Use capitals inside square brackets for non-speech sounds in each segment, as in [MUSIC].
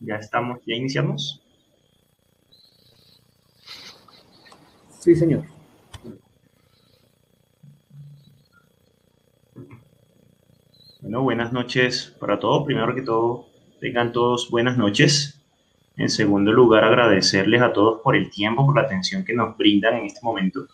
Ya estamos, ya iniciamos. Sí, señor. Bueno, buenas noches para todos. Primero que todo, tengan todos buenas noches. En segundo lugar, agradecerles a todos por el tiempo, por la atención que nos brindan en este momento.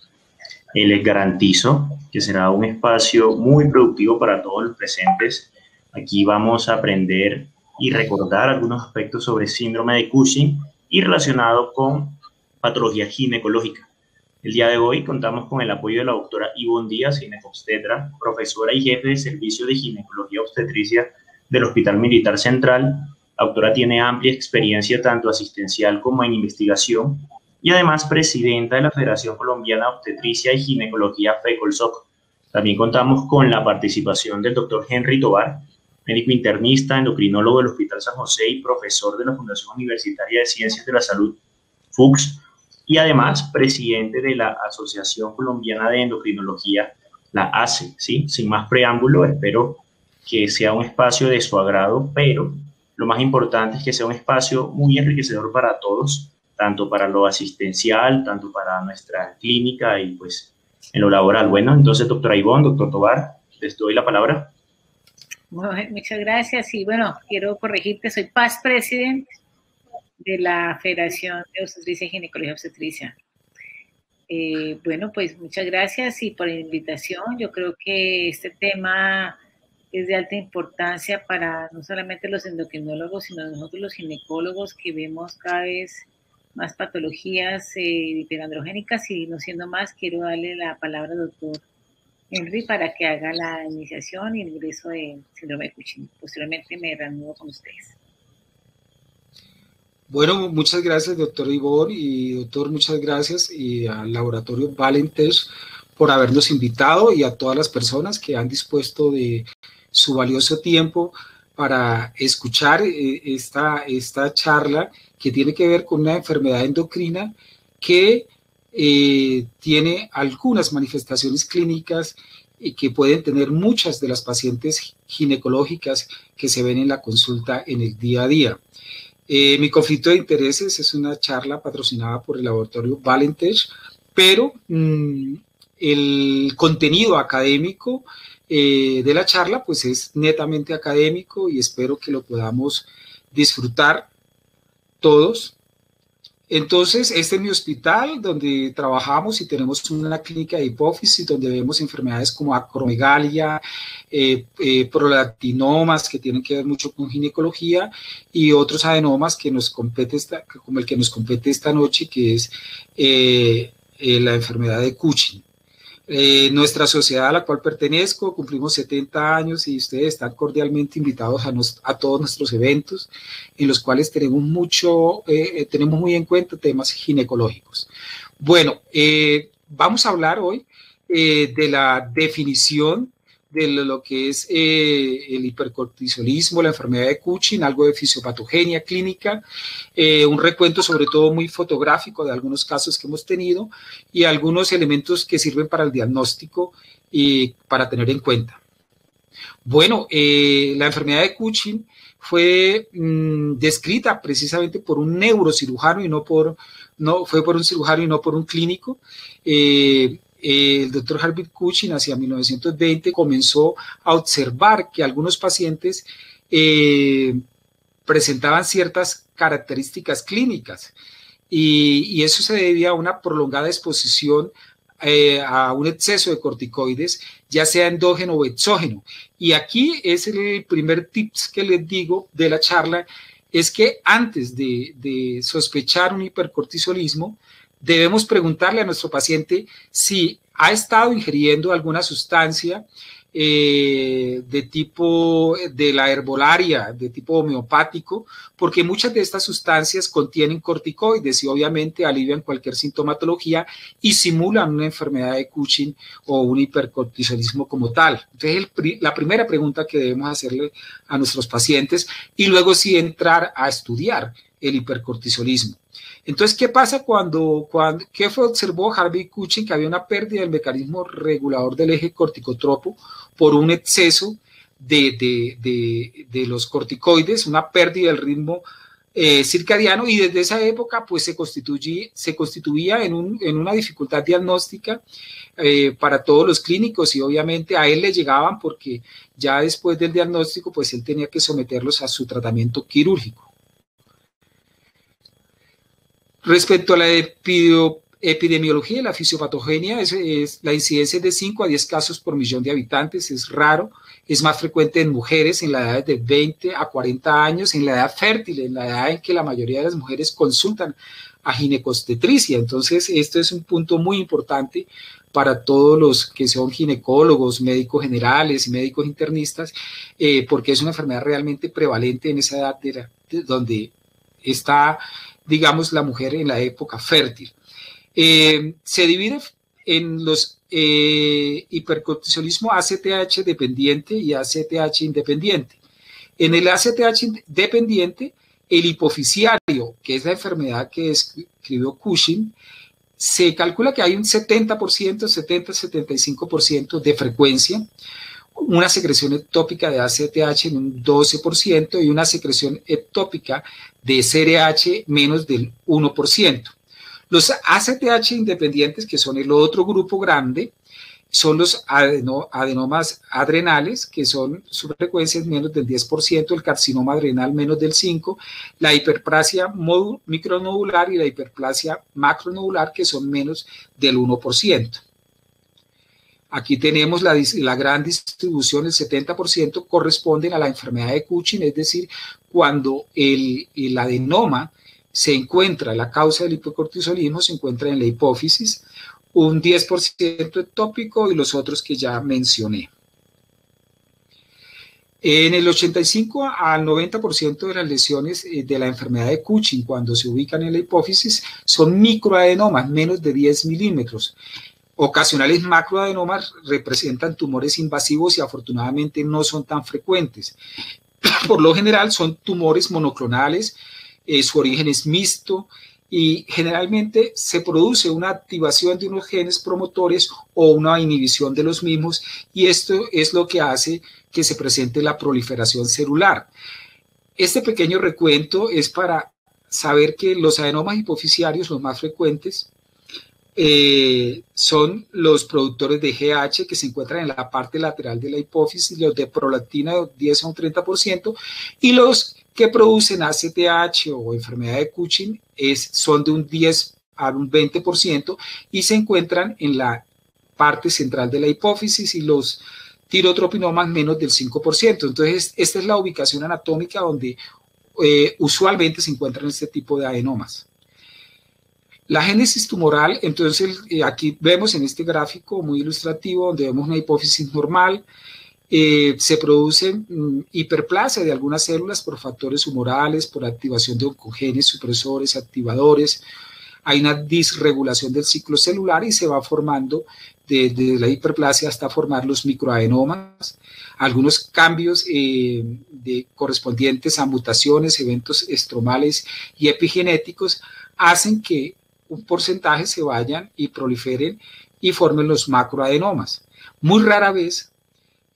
Eh, les garantizo que será un espacio muy productivo para todos los presentes. Aquí vamos a aprender y recordar algunos aspectos sobre síndrome de Cushing y relacionado con patología ginecológica. El día de hoy contamos con el apoyo de la doctora Ivonne Díaz, ginecobstetra, profesora y jefe de servicio de ginecología obstetricia del Hospital Militar Central. La doctora tiene amplia experiencia tanto asistencial como en investigación y además presidenta de la Federación Colombiana Obstetricia y Ginecología FECOLSOC. También contamos con la participación del doctor Henry Tobar, médico internista, endocrinólogo del Hospital San José y profesor de la Fundación Universitaria de Ciencias de la Salud, FUCS, y además presidente de la Asociación Colombiana de Endocrinología, la ACE, ¿sí? Sin más preámbulo, espero que sea un espacio de su agrado, pero lo más importante es que sea un espacio muy enriquecedor para todos, tanto para lo asistencial, tanto para nuestra clínica y pues en lo laboral. Bueno, entonces, doctora Ivonne, doctor Tobar, les doy la palabra. Muchas gracias y bueno, quiero corregirte, soy past president de la Federación de Obstetricia y Ginecología Obstetricia. Eh, bueno, pues muchas gracias y por la invitación. Yo creo que este tema es de alta importancia para no solamente los endocrinólogos, sino nosotros los ginecólogos que vemos cada vez más patologías eh, hiperandrogénicas y no siendo más, quiero darle la palabra al doctor Henry para que haga la iniciación y el ingreso de síndrome de Cushing. Posteriormente me reanudo con ustedes. Bueno, muchas gracias, doctor Ivor, y doctor, muchas gracias y al laboratorio Valentes por habernos invitado y a todas las personas que han dispuesto de su valioso tiempo para escuchar eh, esta, esta charla que tiene que ver con una enfermedad endocrina que eh, tiene algunas manifestaciones clínicas y que pueden tener muchas de las pacientes ginecológicas que se ven en la consulta en el día a día. Eh, mi conflicto de intereses es una charla patrocinada por el laboratorio Valentech, pero mm, el contenido académico eh, de la charla pues es netamente académico y espero que lo podamos disfrutar todos entonces, este es mi hospital donde trabajamos y tenemos una clínica de hipófisis donde vemos enfermedades como acromegalia, eh, eh, prolactinomas que tienen que ver mucho con ginecología y otros adenomas que nos compete esta, como el que nos compete esta noche, que es eh, la enfermedad de Cushing. Eh, nuestra sociedad a la cual pertenezco, cumplimos 70 años y ustedes están cordialmente invitados a, todos nuestros eventos en los cuales tenemos mucho, eh, eh, tenemos muy en cuenta temas ginecológicos. Bueno, vamos a hablar hoy de la definición de lo que es eh, el hipercortisolismo, la enfermedad de Cushing, algo de fisiopatogenia clínica, eh, un recuento sobre todo muy fotográfico de algunos casos que hemos tenido y algunos elementos que sirven para el diagnóstico y para tener en cuenta. Bueno, eh, la enfermedad de Cushing fue mm, descrita precisamente por un neurocirujano y no por, no, fue por un cirujano y no por un clínico el doctor Harvey Cushing hacia 1920 comenzó a observar que algunos pacientes eh, presentaban ciertas características clínicas y, eso se debía a una prolongada exposición eh, a un exceso de corticoides, ya sea endógeno o exógeno. Y aquí es el primer tips que les digo de la charla, es que antes de, de sospechar un hipercortisolismo, debemos preguntarle a nuestro paciente si ha estado ingiriendo alguna sustancia eh, de tipo de la herbolaria, de tipo homeopático, porque muchas de estas sustancias contienen corticoides y obviamente alivian cualquier sintomatología y simulan una enfermedad de Cushing o un hipercortisolismo como tal. Entonces, la primera pregunta que debemos hacerle a nuestros pacientes y luego sí entrar a estudiar el hipercortisolismo. Entonces, ¿qué pasa cuando, cuando qué fue, observó Harvey Cushing? Que había una pérdida del mecanismo regulador del eje corticotropo por un exceso de, de, de, de los corticoides, una pérdida del ritmo eh, circadiano y desde esa época pues se, se constituía en, una dificultad diagnóstica eh, para todos los clínicos y obviamente a él le llegaban porque ya después del diagnóstico pues él tenía que someterlos a su tratamiento quirúrgico. Respecto a la epidemiología la fisiopatogenia, es, la incidencia es de 5 a 10 casos por millón de habitantes, es raro, es más frecuente en mujeres en la edad de 20 a 40 años, en la edad fértil, en la edad en que la mayoría de las mujeres consultan a ginecostetricia. Entonces, esto es un punto muy importante para todos los que son ginecólogos, médicos generales y médicos internistas, eh, porque es una enfermedad realmente prevalente en esa edad donde está, digamos, la mujer en la época fértil. Eh, se divide en los eh, hipercortisolismo ACTH dependiente y ACTH independiente. En el ACTH dependiente, el hipofisiario, que es la enfermedad que escribió Cushing, se calcula que hay un 70%, 70-75% de frecuencia, una secreción ectópica de ACTH en un 12% y una secreción ectópica de CRH menos del 1%. Los ACTH independientes, que son el otro grupo grande, son los adenomas adrenales, que son su frecuencia es menos del 10%, el carcinoma adrenal menos del 5%, la hiperplasia micronodular y la hiperplasia macronodular, que son menos del 1%. Aquí tenemos la, la, gran distribución, el 70% corresponden a la enfermedad de Cushing, es decir, cuando el, adenoma se encuentra, la causa del hipocortisolismo se encuentra en la hipófisis, un 10% ectópico y los otros que ya mencioné. En el 85 al 90% de las lesiones eh, de la enfermedad de Cushing cuando se ubican en la hipófisis son microadenomas, menos de 10 milímetros. Ocasionales macroadenomas representan tumores invasivos y afortunadamente no son tan frecuentes. [COUGHS] Por lo general son tumores monoclonales eh, su origen es mixto y generalmente se produce una activación de unos genes promotores o una inhibición de los mismos y esto es lo que hace que se presente la proliferación celular. Este pequeño recuento es para saber que los adenomas hipofisiarios, los más frecuentes, eh, son los productores de GH que se encuentran en la parte lateral de la hipófisis, los de prolactina 10 a un 30%, y los que producen ACTH o enfermedad de Cushing es, son de un 10 a un 20% y se encuentran en la parte central de la hipófisis y los tirotropinomas menos del 5%. Entonces, esta es la ubicación anatómica donde eh, usualmente se encuentran este tipo de adenomas. La génesis tumoral, entonces eh, aquí vemos en este gráfico muy ilustrativo donde vemos una hipófisis normal, eh, se produce mm, hiperplasia de algunas células por factores humorales, por activación de oncogenes, supresores, activadores. Hay una disregulación del ciclo celular y se va formando desde la hiperplasia hasta formar los microadenomas. Algunos cambios eh, correspondientes a mutaciones, eventos estromales y epigenéticos hacen que un porcentaje se vayan y proliferen y formen los macroadenomas. Muy rara vez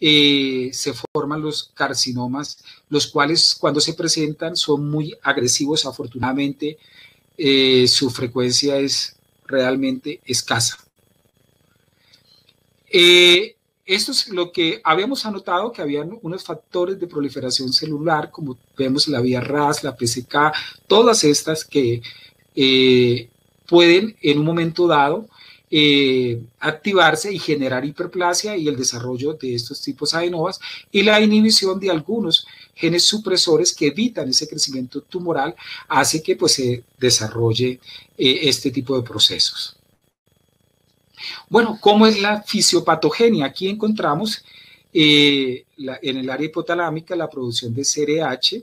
eh, se forman los carcinomas, los cuales cuando se presentan son muy agresivos. Afortunadamente, eh, su frecuencia es realmente escasa. Eh, esto es lo que habíamos anotado, que habían unos factores de proliferación celular, como vemos la vía RAS, la PCK, todas estas que pueden en un momento dado eh, activarse y generar hiperplasia y el desarrollo de estos tipos adenomas y la inhibición de algunos genes supresores que evitan ese crecimiento tumoral hace que pues, se desarrolle eh, este tipo de procesos. Bueno, ¿cómo es la fisiopatogenia? Aquí encontramos eh, en el área hipotalámica la producción de CRH,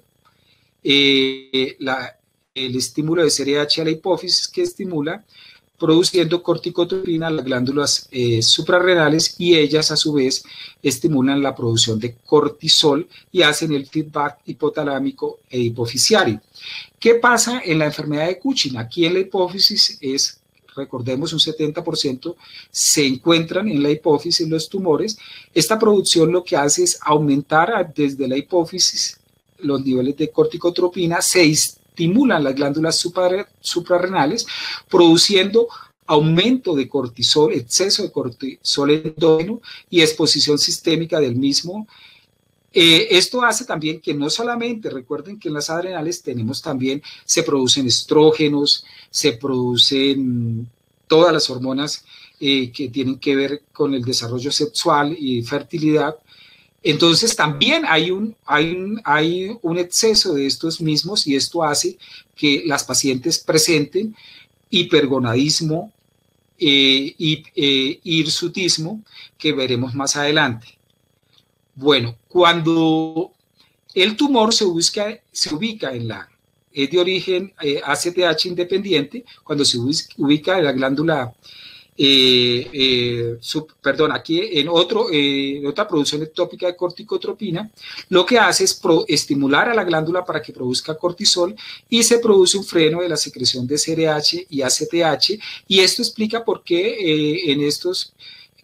el estímulo de CRH a la hipófisis que estimula produciendo corticotropina a las glándulas eh, suprarrenales y ellas a su vez estimulan la producción de cortisol y hacen el feedback hipotalámico e hipofisiario. ¿Qué pasa en la enfermedad de Cushing? Aquí en la hipófisis es recordemos un 70% se encuentran en la hipófisis los tumores. Esta producción lo que hace es aumentar desde la hipófisis los niveles de corticotropina, se estimulan las glándulas suprarrenales, produciendo aumento de cortisol, exceso de cortisol endógeno y exposición sistémica del mismo. Eh, esto hace también que no solamente, recuerden que en las adrenales tenemos también, se producen estrógenos, se producen todas las hormonas eh, que tienen que ver con el desarrollo sexual y fertilidad. Entonces también hay un, hay, un, hay un exceso de estos mismos y esto hace que las pacientes presenten hipergonadismo eh, y eh, hirsutismo que veremos más adelante. Bueno, cuando el tumor se, busca, se ubica en la es de origen ACTH independiente, cuando se ubica en la glándula eh, eh, perdón, aquí en, eh, otra producción ectópica de corticotropina, lo que hace es estimular a la glándula para que produzca cortisol y se produce un freno de la secreción de CRH y ACTH y esto explica por qué en estos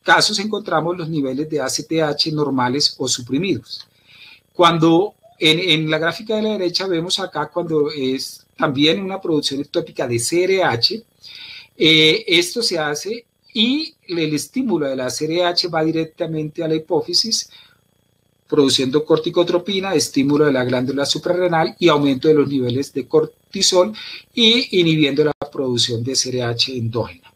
casos encontramos los niveles de ACTH normales o suprimidos. Cuando en, en, la gráfica de la derecha vemos acá cuando es también una producción ectópica de CRH, eh, esto se hace y el estímulo de la CRH va directamente a la hipófisis, produciendo corticotropina, estímulo de la glándula suprarrenal y aumento de los niveles de cortisol y inhibiendo la producción de CRH endógena.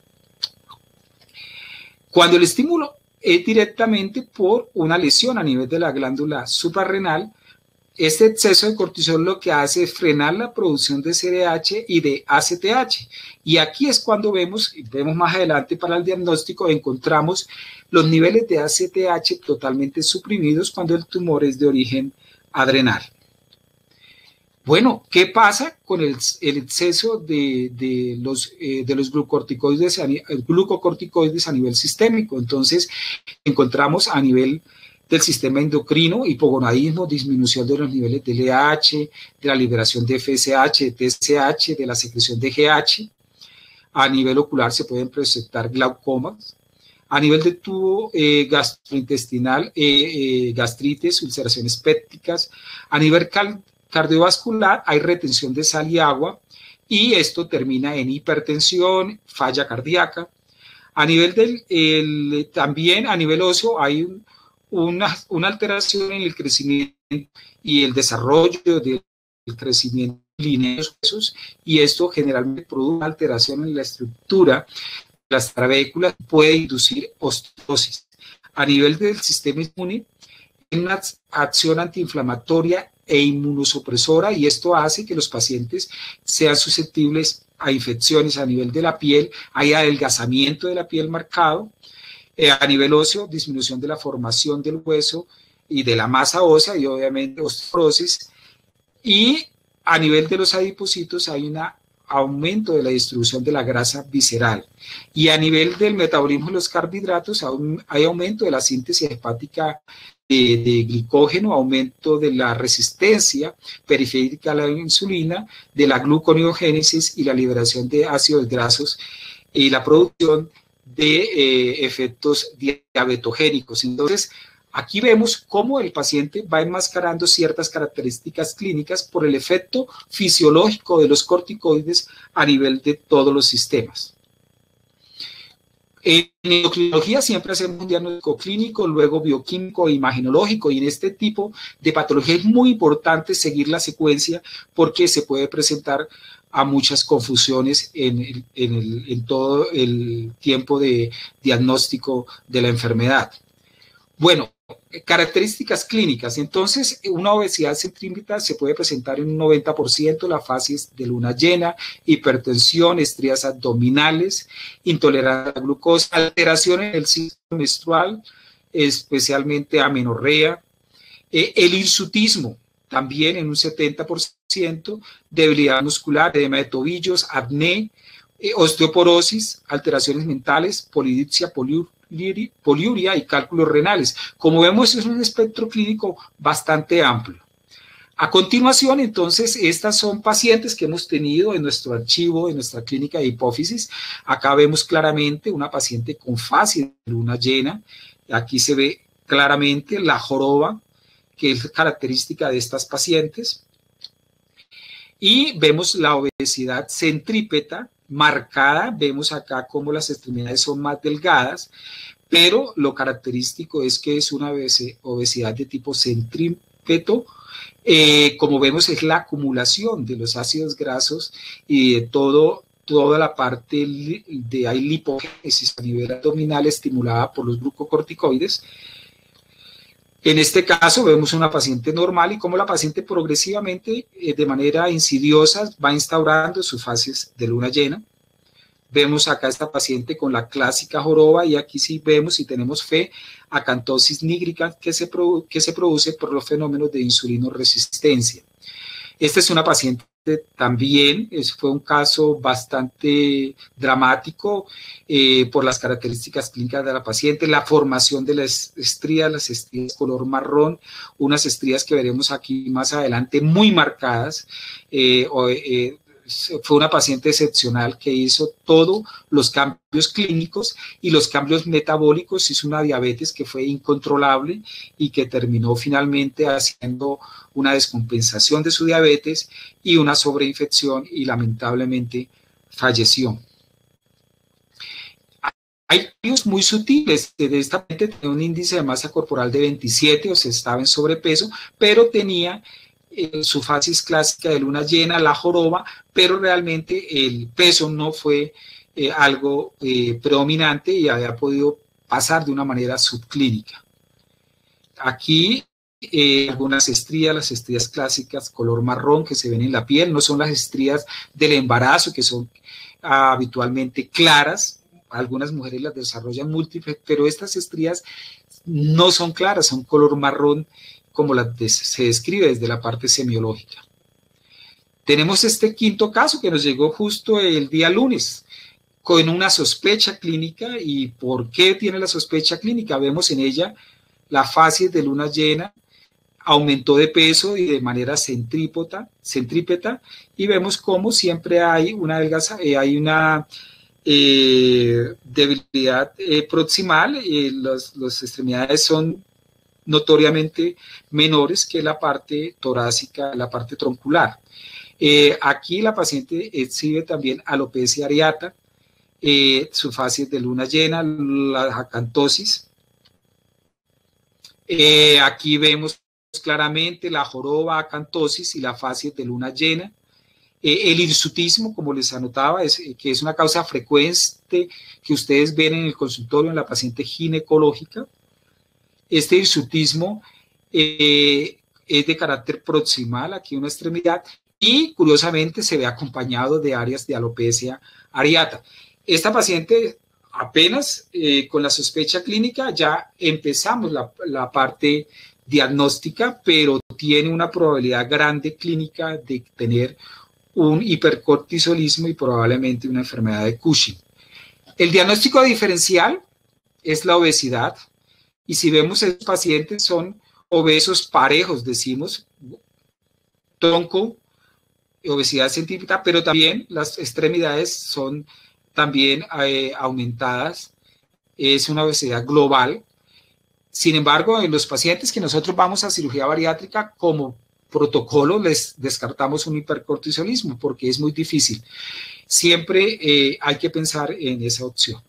Cuando el estímulo es directamente por una lesión a nivel de la glándula suprarrenal, este exceso de cortisol lo que hace es frenar la producción de CDH y de ACTH. Y aquí es cuando vemos, vemos más adelante para el diagnóstico, encontramos los niveles de ACTH totalmente suprimidos cuando el tumor es de origen adrenal. Bueno, ¿qué pasa con el, exceso de, los, eh, glucocorticoides a nivel sistémico? Entonces, encontramos a nivel del sistema endocrino, hipogonadismo, disminución de los niveles de LH, de la liberación de FSH, de TSH, de la secreción de GH. A nivel ocular se pueden presentar glaucomas. A nivel de tubo eh, gastrointestinal, eh, eh, gastritis, ulceraciones pépticas. A nivel cardiovascular hay retención de sal y agua y esto termina en hipertensión, falla cardíaca. A nivel del, también a nivel óseo hay un, una, una alteración en el crecimiento y el desarrollo del crecimiento lineal y esto generalmente produce una alteración en la estructura de las trabéculas puede inducir osteosis. A nivel del sistema inmune, una acción antiinflamatoria e inmunosupresora y esto hace que los pacientes sean susceptibles a infecciones a nivel de la piel, hay adelgazamiento de la piel marcado, eh, a nivel óseo, disminución de la formación del hueso y de la masa ósea y obviamente osteoporosis. Y a nivel de los adipocitos hay un aumento de la distribución de la grasa visceral. Y a nivel del metabolismo de los carbohidratos hay aumento de la síntesis hepática de, de, glicógeno, aumento de la resistencia periférica a la insulina, de la gluconeogénesis y la liberación de ácidos grasos y la producción de eh, efectos diabetogénicos. Entonces, aquí vemos cómo el paciente va enmascarando ciertas características clínicas por el efecto fisiológico de los corticoides a nivel de todos los sistemas. En endocrinología siempre hacemos un diagnóstico clínico, luego bioquímico e imaginológico, y en este tipo de patología es muy importante seguir la secuencia porque se puede presentar a muchas confusiones en, todo el tiempo de diagnóstico de la enfermedad. Bueno, características clínicas. Entonces, una obesidad centrípeta se puede presentar en un 90% la fase de luna llena, hipertensión, estrías abdominales, intolerancia a la glucosa, alteración en el ciclo menstrual, especialmente amenorrea, eh, el hirsutismo, también en un 70%, debilidad muscular, edema de tobillos, acné, eh, osteoporosis, alteraciones mentales, polidipsia, poliuria y cálculos renales. Como vemos, es un espectro clínico bastante amplio. A continuación, entonces, estas son pacientes que hemos tenido en nuestro archivo, en nuestra clínica de hipófisis. Acá vemos claramente una paciente con fase de luna llena. Aquí se ve claramente la joroba que es característica de estas pacientes. Y vemos la obesidad centrípeta marcada, vemos acá cómo las extremidades son más delgadas, pero lo característico es que es una obesidad de tipo centrípeto, eh, como vemos es la acumulación de los ácidos grasos y de todo, toda la parte de hay lipogénesis a nivel abdominal estimulada por los glucocorticoides. En este caso vemos una paciente normal y cómo la paciente progresivamente, eh, de manera insidiosa, va instaurando sus fases de luna llena. Vemos acá esta paciente con la clásica joroba y aquí sí vemos y tenemos fe acantosis nígrica que se, que se produce por los fenómenos de insulinoresistencia. Esta es una paciente también, fue un caso bastante dramático eh, por las características clínicas de la paciente, la formación de las estrías, las estrías color marrón, unas estrías que veremos aquí más adelante muy marcadas, eh, eh, fue una paciente excepcional que hizo todos los cambios clínicos y los cambios metabólicos, hizo una diabetes que fue incontrolable y que terminó finalmente haciendo una descompensación de su diabetes y una sobreinfección y lamentablemente falleció. Hay cambios muy sutiles. De esta gente tenía un índice de masa corporal de 27, o sea, estaba en sobrepeso, pero tenía su fasis clásica de luna llena, la joroba, pero realmente el peso no fue eh, algo eh, predominante y había podido pasar de una manera subclínica. Aquí eh, algunas estrías, las estrías clásicas color marrón que se ven en la piel, no son las estrías del embarazo que son habitualmente claras, algunas mujeres las desarrollan múltiples, pero estas estrías no son claras, son color marrón como se describe desde la parte semiológica. Tenemos este quinto caso que nos llegó justo el día lunes con una sospecha clínica y por qué tiene la sospecha clínica. Vemos en ella la fase de luna llena, aumentó de peso y de manera centrípeta, y vemos cómo siempre hay una, delgaza, eh, hay una eh, debilidad eh, proximal, las extremidades son notoriamente menores que la parte torácica, la parte troncular. Eh, aquí la paciente exhibe también alopecia areata, eh, su fase de luna llena, la acantosis. Eh, aquí vemos claramente la joroba acantosis y la fase de luna llena. el hirsutismo, como les anotaba, es, que es una causa frecuente que ustedes ven en el consultorio en la paciente ginecológica. Este hirsutismo eh, es de carácter proximal, aquí una extremidad, y curiosamente se ve acompañado de áreas de alopecia areata. Esta paciente apenas eh, con la sospecha clínica ya empezamos la, la, parte diagnóstica, pero tiene una probabilidad grande clínica de tener un hipercortisolismo y probablemente una enfermedad de Cushing. El diagnóstico diferencial es la obesidad, y si vemos esos pacientes son obesos parejos, decimos, tronco, obesidad científica, pero también las extremidades son también eh, aumentadas. Es una obesidad global. Sin embargo, en los pacientes que nosotros vamos a cirugía bariátrica, como protocolo les descartamos un hipercortisolismo porque es muy difícil. Siempre eh, hay que pensar en esa opción.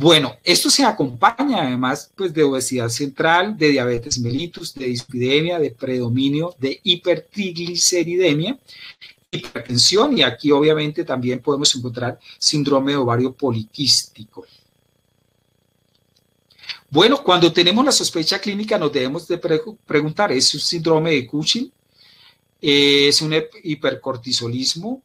Bueno, esto se acompaña además pues, de obesidad central, de diabetes mellitus, de dislipidemia, de predominio de hipertrigliceridemia, hipertensión y aquí obviamente también podemos encontrar síndrome de ovario poliquístico. Bueno, cuando tenemos la sospecha clínica nos debemos de preguntar, ¿es un síndrome de Cushing? ¿Es un hipercortisolismo?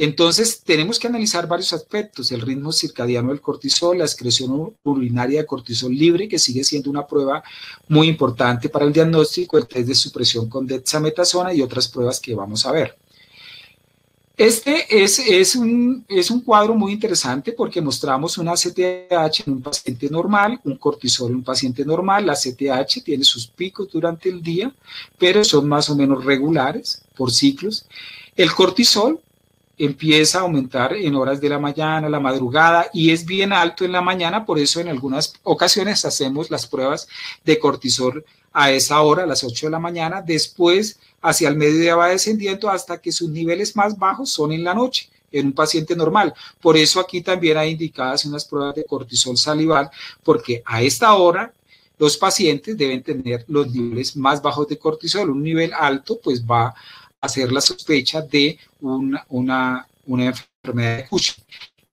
Entonces, tenemos que analizar varios aspectos, el ritmo circadiano del cortisol, la excreción urinaria de cortisol libre, que sigue siendo una prueba muy importante para el diagnóstico, el test de supresión con dexametasona y otras pruebas que vamos a ver. Este es, un, es un cuadro muy interesante porque mostramos una CTH en un paciente normal, un cortisol en un paciente normal. La CTH tiene sus picos durante el día, pero son más o menos regulares por ciclos. El cortisol empieza a aumentar en horas de la mañana, la madrugada y es bien alto en la mañana, por eso en algunas ocasiones hacemos las pruebas de cortisol a esa hora, a las 8 de la mañana, después hacia el mediodía va descendiendo hasta que sus niveles más bajos son en la noche en un paciente normal. Por eso aquí también hay indicadas unas pruebas de cortisol salival, porque a esta hora los pacientes deben tener los niveles más bajos de cortisol. Un nivel alto pues va hacer la sospecha de una, una, enfermedad de Cushing.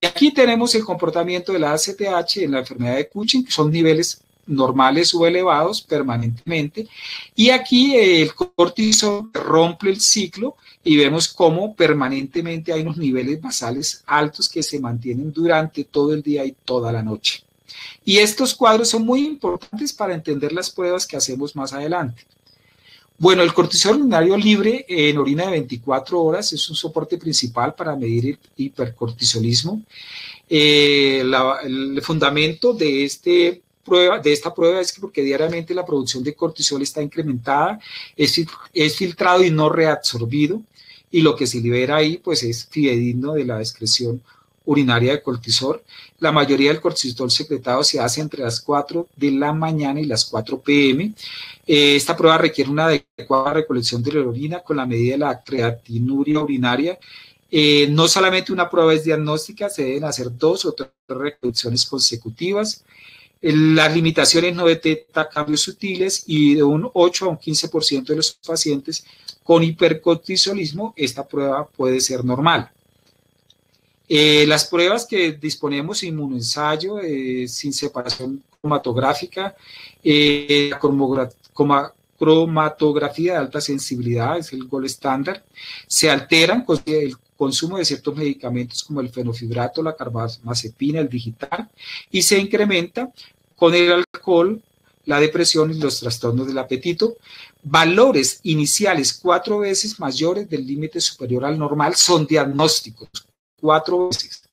Y aquí tenemos el comportamiento de la ACTH en la enfermedad de Cushing, que son niveles normales o elevados permanentemente. Y aquí el cortisol rompe el ciclo y vemos cómo permanentemente hay unos niveles basales altos que se mantienen durante todo el día y toda la noche. Y estos cuadros son muy importantes para entender las pruebas que hacemos más adelante. Bueno, el cortisol urinario libre en orina de 24 horas es un soporte principal para medir el hipercortisolismo. Eh, el fundamento de, este de esta prueba es que porque diariamente la producción de cortisol está incrementada, es, es filtrado y no reabsorbido, y lo que se libera ahí pues es fidedigno de la excreción urinaria de cortisol. La mayoría del cortisol secretado se hace entre las 4 de la mañana y las 4 pm. Eh, esta prueba requiere una adecuada recolección de la orina con la medida de la creatinuria urinaria. Eh, no solamente una prueba es diagnóstica, se deben hacer dos o tres recolecciones consecutivas. Las limitaciones no detectan cambios sutiles y de un 8 a un 15% de los pacientes con hipercortisolismo, esta prueba puede ser normal. Eh, las pruebas que disponemos, inmunoensayo, eh, sin separación cromatográfica, eh, cromatografía de alta sensibilidad, es el gol estándar, se alteran con el consumo de ciertos medicamentos como el fenofibrato, la carbamazepina, el digital, y se incrementa con el alcohol, la depresión y los trastornos del apetito. Valores iniciales cuatro veces mayores del límite superior al normal son diagnósticos cuatro veces.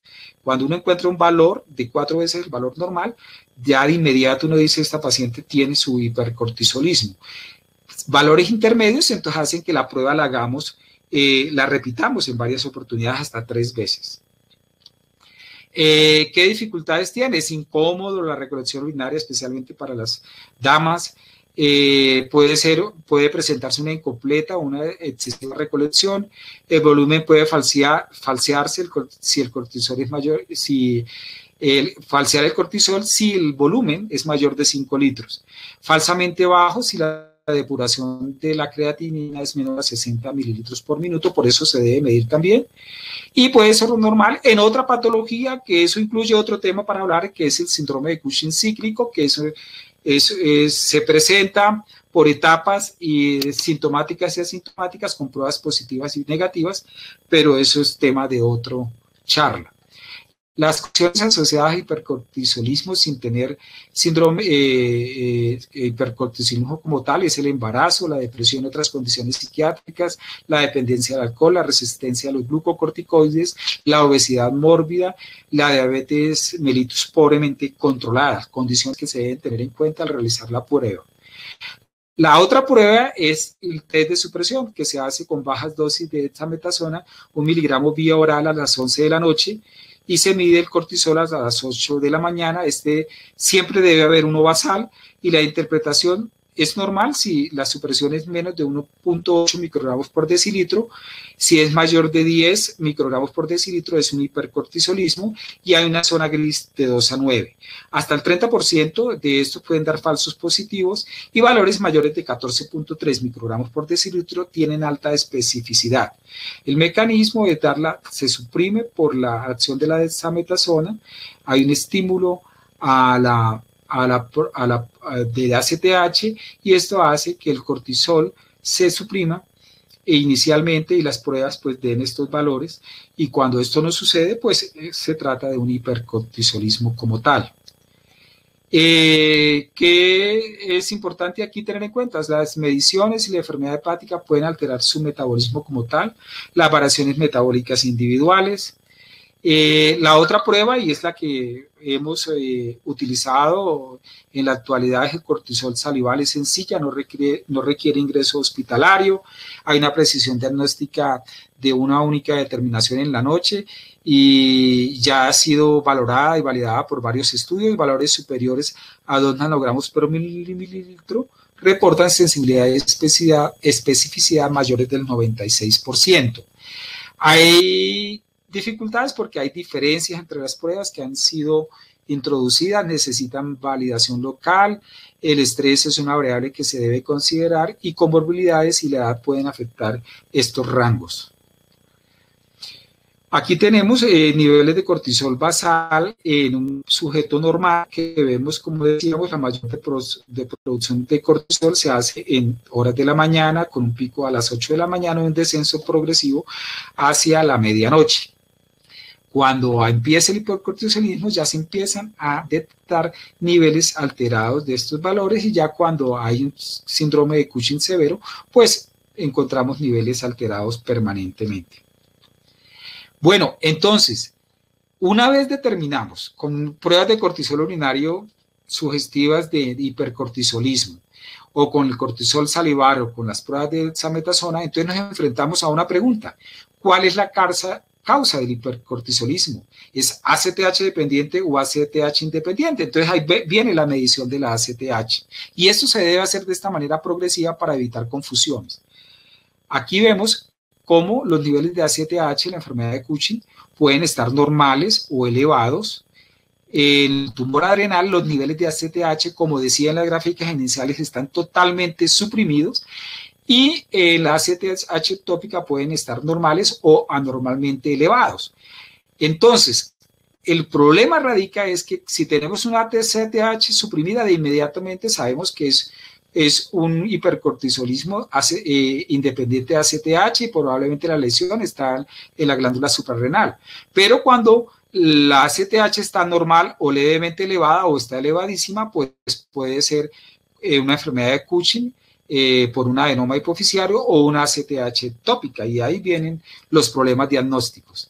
Cuando uno encuentra un valor de cuatro veces el valor normal, ya de inmediato uno dice, esta paciente tiene su hipercortisolismo. Valores intermedios entonces hacen que la prueba la hagamos, eh, la repitamos en varias oportunidades hasta tres veces. Eh, ¿Qué dificultades tiene? Es incómodo la recolección urinaria, especialmente para las damas. Eh, puede, ser, puede presentarse una incompleta o una excesiva recolección, el volumen puede falsear, falsearse si el cortisol es mayor, si el, falsear el cortisol si el volumen es mayor de 5 litros, falsamente bajo si la depuración de la creatinina es menor a 60 mililitros por minuto, por eso se debe medir también. Y puede ser normal en otra patología, que eso incluye otro tema para hablar, que es el síndrome de Cushing cíclico, que eso se presenta por etapas y sintomáticas y asintomáticas con pruebas positivas y negativas, pero eso es tema de otro charla. Las cuestiones asociadas a hipercortisolismo sin tener síndrome eh, eh, hipercortisolismo como tal es el embarazo, la depresión, otras condiciones psiquiátricas, la dependencia al alcohol, la resistencia a los glucocorticoides, la obesidad mórbida, la diabetes mellitus pobremente controlada, condiciones que se deben tener en cuenta al realizar la prueba. La otra prueba es el test de supresión, que se hace con bajas dosis de dexametasona, un miligramo vía oral a las 11 de la noche, y se mide el cortisol a las 8 de la mañana. Este siempre debe haber uno basal y la interpretación es normal si la supresión es menos de 1.8 microgramos por decilitro. Si es mayor de 10 microgramos por decilitro es un hipercortisolismo y hay una zona gris de 2 a 9. Hasta el 30% de estos pueden dar falsos positivos y valores mayores de 14.3 microgramos por decilitro tienen alta especificidad. El mecanismo de darla se suprime por la acción de la desametasona. Hay un estímulo a la a la, a la, de ACTH y esto hace que el cortisol se suprima e inicialmente y las pruebas pues den estos valores y cuando esto no sucede pues eh, se trata de un hipercortisolismo como tal. Eh, ¿Qué es importante aquí tener en cuenta? Las mediciones y la enfermedad hepática pueden alterar su metabolismo como tal, las variaciones metabólicas individuales, Eh, la otra prueba, y es la que hemos eh, utilizado en la actualidad, es el cortisol salival, es sencilla, no requiere, no requiere ingreso hospitalario, hay una precisión diagnóstica de una única determinación en la noche y ya ha sido valorada y validada por varios estudios, valores superiores a 2 nanogramos por mililitro reportan sensibilidad y especificidad, especificidad mayores del 96%. Hay dificultades porque hay diferencias entre las pruebas que han sido introducidas, necesitan validación local, el estrés es una variable que se debe considerar y comorbilidades y la edad pueden afectar estos rangos. Aquí tenemos eh, niveles de cortisol basal en un sujeto normal que vemos, como decíamos, la mayor de, producción de cortisol se hace en horas de la mañana con un pico a las 8 de la mañana y un descenso progresivo hacia la medianoche. Cuando empieza el hipercortisolismo ya se empiezan a detectar niveles alterados de estos valores y ya cuando hay un síndrome de Cushing severo, pues encontramos niveles alterados permanentemente. Bueno, entonces, una vez determinamos con pruebas de cortisol urinario sugestivas de hipercortisolismo o con el cortisol salivar o con las pruebas de exametasona, entonces nos enfrentamos a una pregunta. ¿Cuál es la causa, causa del hipercortisolismo? ¿Es ACTH dependiente o ACTH independiente? Entonces ahí viene la medición de la ACTH. Y esto se debe hacer de esta manera progresiva para evitar confusiones. Aquí vemos cómo los niveles de ACTH en la enfermedad de Cushing pueden estar normales o elevados. En el tumor adrenal, los niveles de ACTH, como decía en las gráficas iniciales, están totalmente suprimidos y la ACTH tópica pueden estar normales o anormalmente elevados. Entonces, el problema radica es que si tenemos una ACTH suprimida, de inmediatamente sabemos que es es un hipercortisolismo eh, independiente de ACTH y probablemente la lesión está en la glándula suprarrenal. Pero cuando la ACTH está normal o levemente elevada o está elevadísima, pues puede ser eh, una enfermedad de Cushing eh, por un adenoma hipoficiario o una ACTH tópica y ahí vienen los problemas diagnósticos.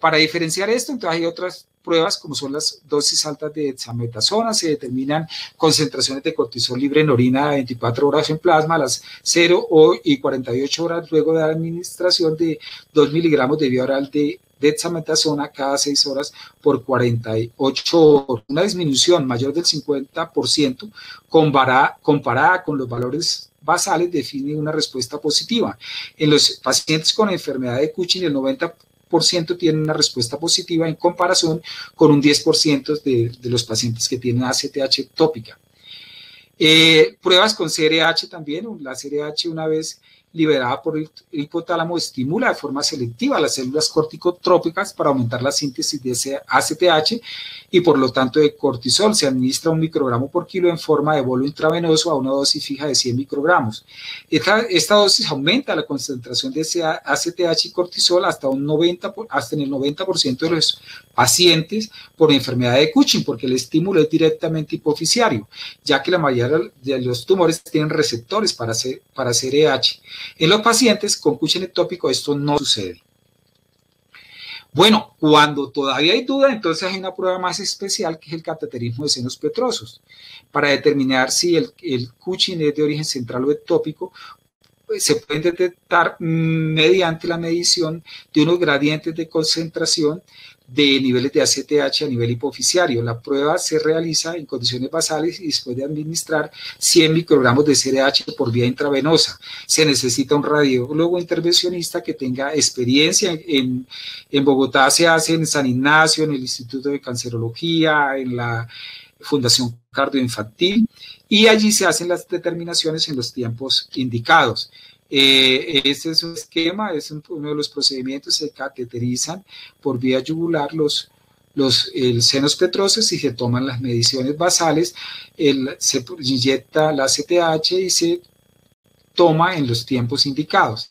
para diferenciar esto, entonces hay otras pruebas, como son las dosis altas de dexametasona, se determinan concentraciones de cortisol libre en orina 24 horas en plasma, a las 0 y 48 horas luego de la administración de 2 miligramos de vía oral de dexametasona cada 6 horas por 48 horas. Una disminución mayor del 50% comparada, comparada con los valores basales define una respuesta positiva. En los pacientes con enfermedad de Cushing, el 90% tienen una respuesta positiva en comparación con un 10% de, de, los pacientes que tienen ACTH tópica. Eh, pruebas con CRH también, la CRH una vez liberada por el hipotálamo estimula de forma selectiva las células corticotrópicas para aumentar la síntesis de ACTH y por lo tanto de cortisol. Se administra un microgramo por kilo en forma de bolo intravenoso a una dosis fija de 100 microgramos. Esta, esta dosis aumenta la concentración de ACTH y cortisol hasta, un 90, hasta en el 90% de los pacientes por enfermedad de Cushing, porque el estímulo es directamente hipoficiario, ya que la mayoría de los tumores tienen receptores para, hacer, para CRH. En los pacientes con Cushing ectópico esto no sucede. Bueno, cuando todavía hay duda, entonces hay una prueba más especial que es el cateterismo de senos petrosos. Para determinar si el, el Cushing es de origen central o ectópico, pues, se pueden detectar mediante la medición de unos gradientes de concentración de niveles de ACTH a nivel hipoficiario. La prueba se realiza en condiciones basales y después de administrar 100 microgramos de CRH por vía intravenosa. Se necesita un radiólogo intervencionista que tenga experiencia. En, en Bogotá se hace en San Ignacio, en el Instituto de Cancerología, en la Fundación Cardioinfantil, y allí se hacen las determinaciones en los tiempos indicados. Eh, este es un esquema, es uno de los procedimientos, se cateterizan por vía yugular los, los el senos petrosos y se toman las mediciones basales, el, se inyecta la CTH y se toma en los tiempos indicados.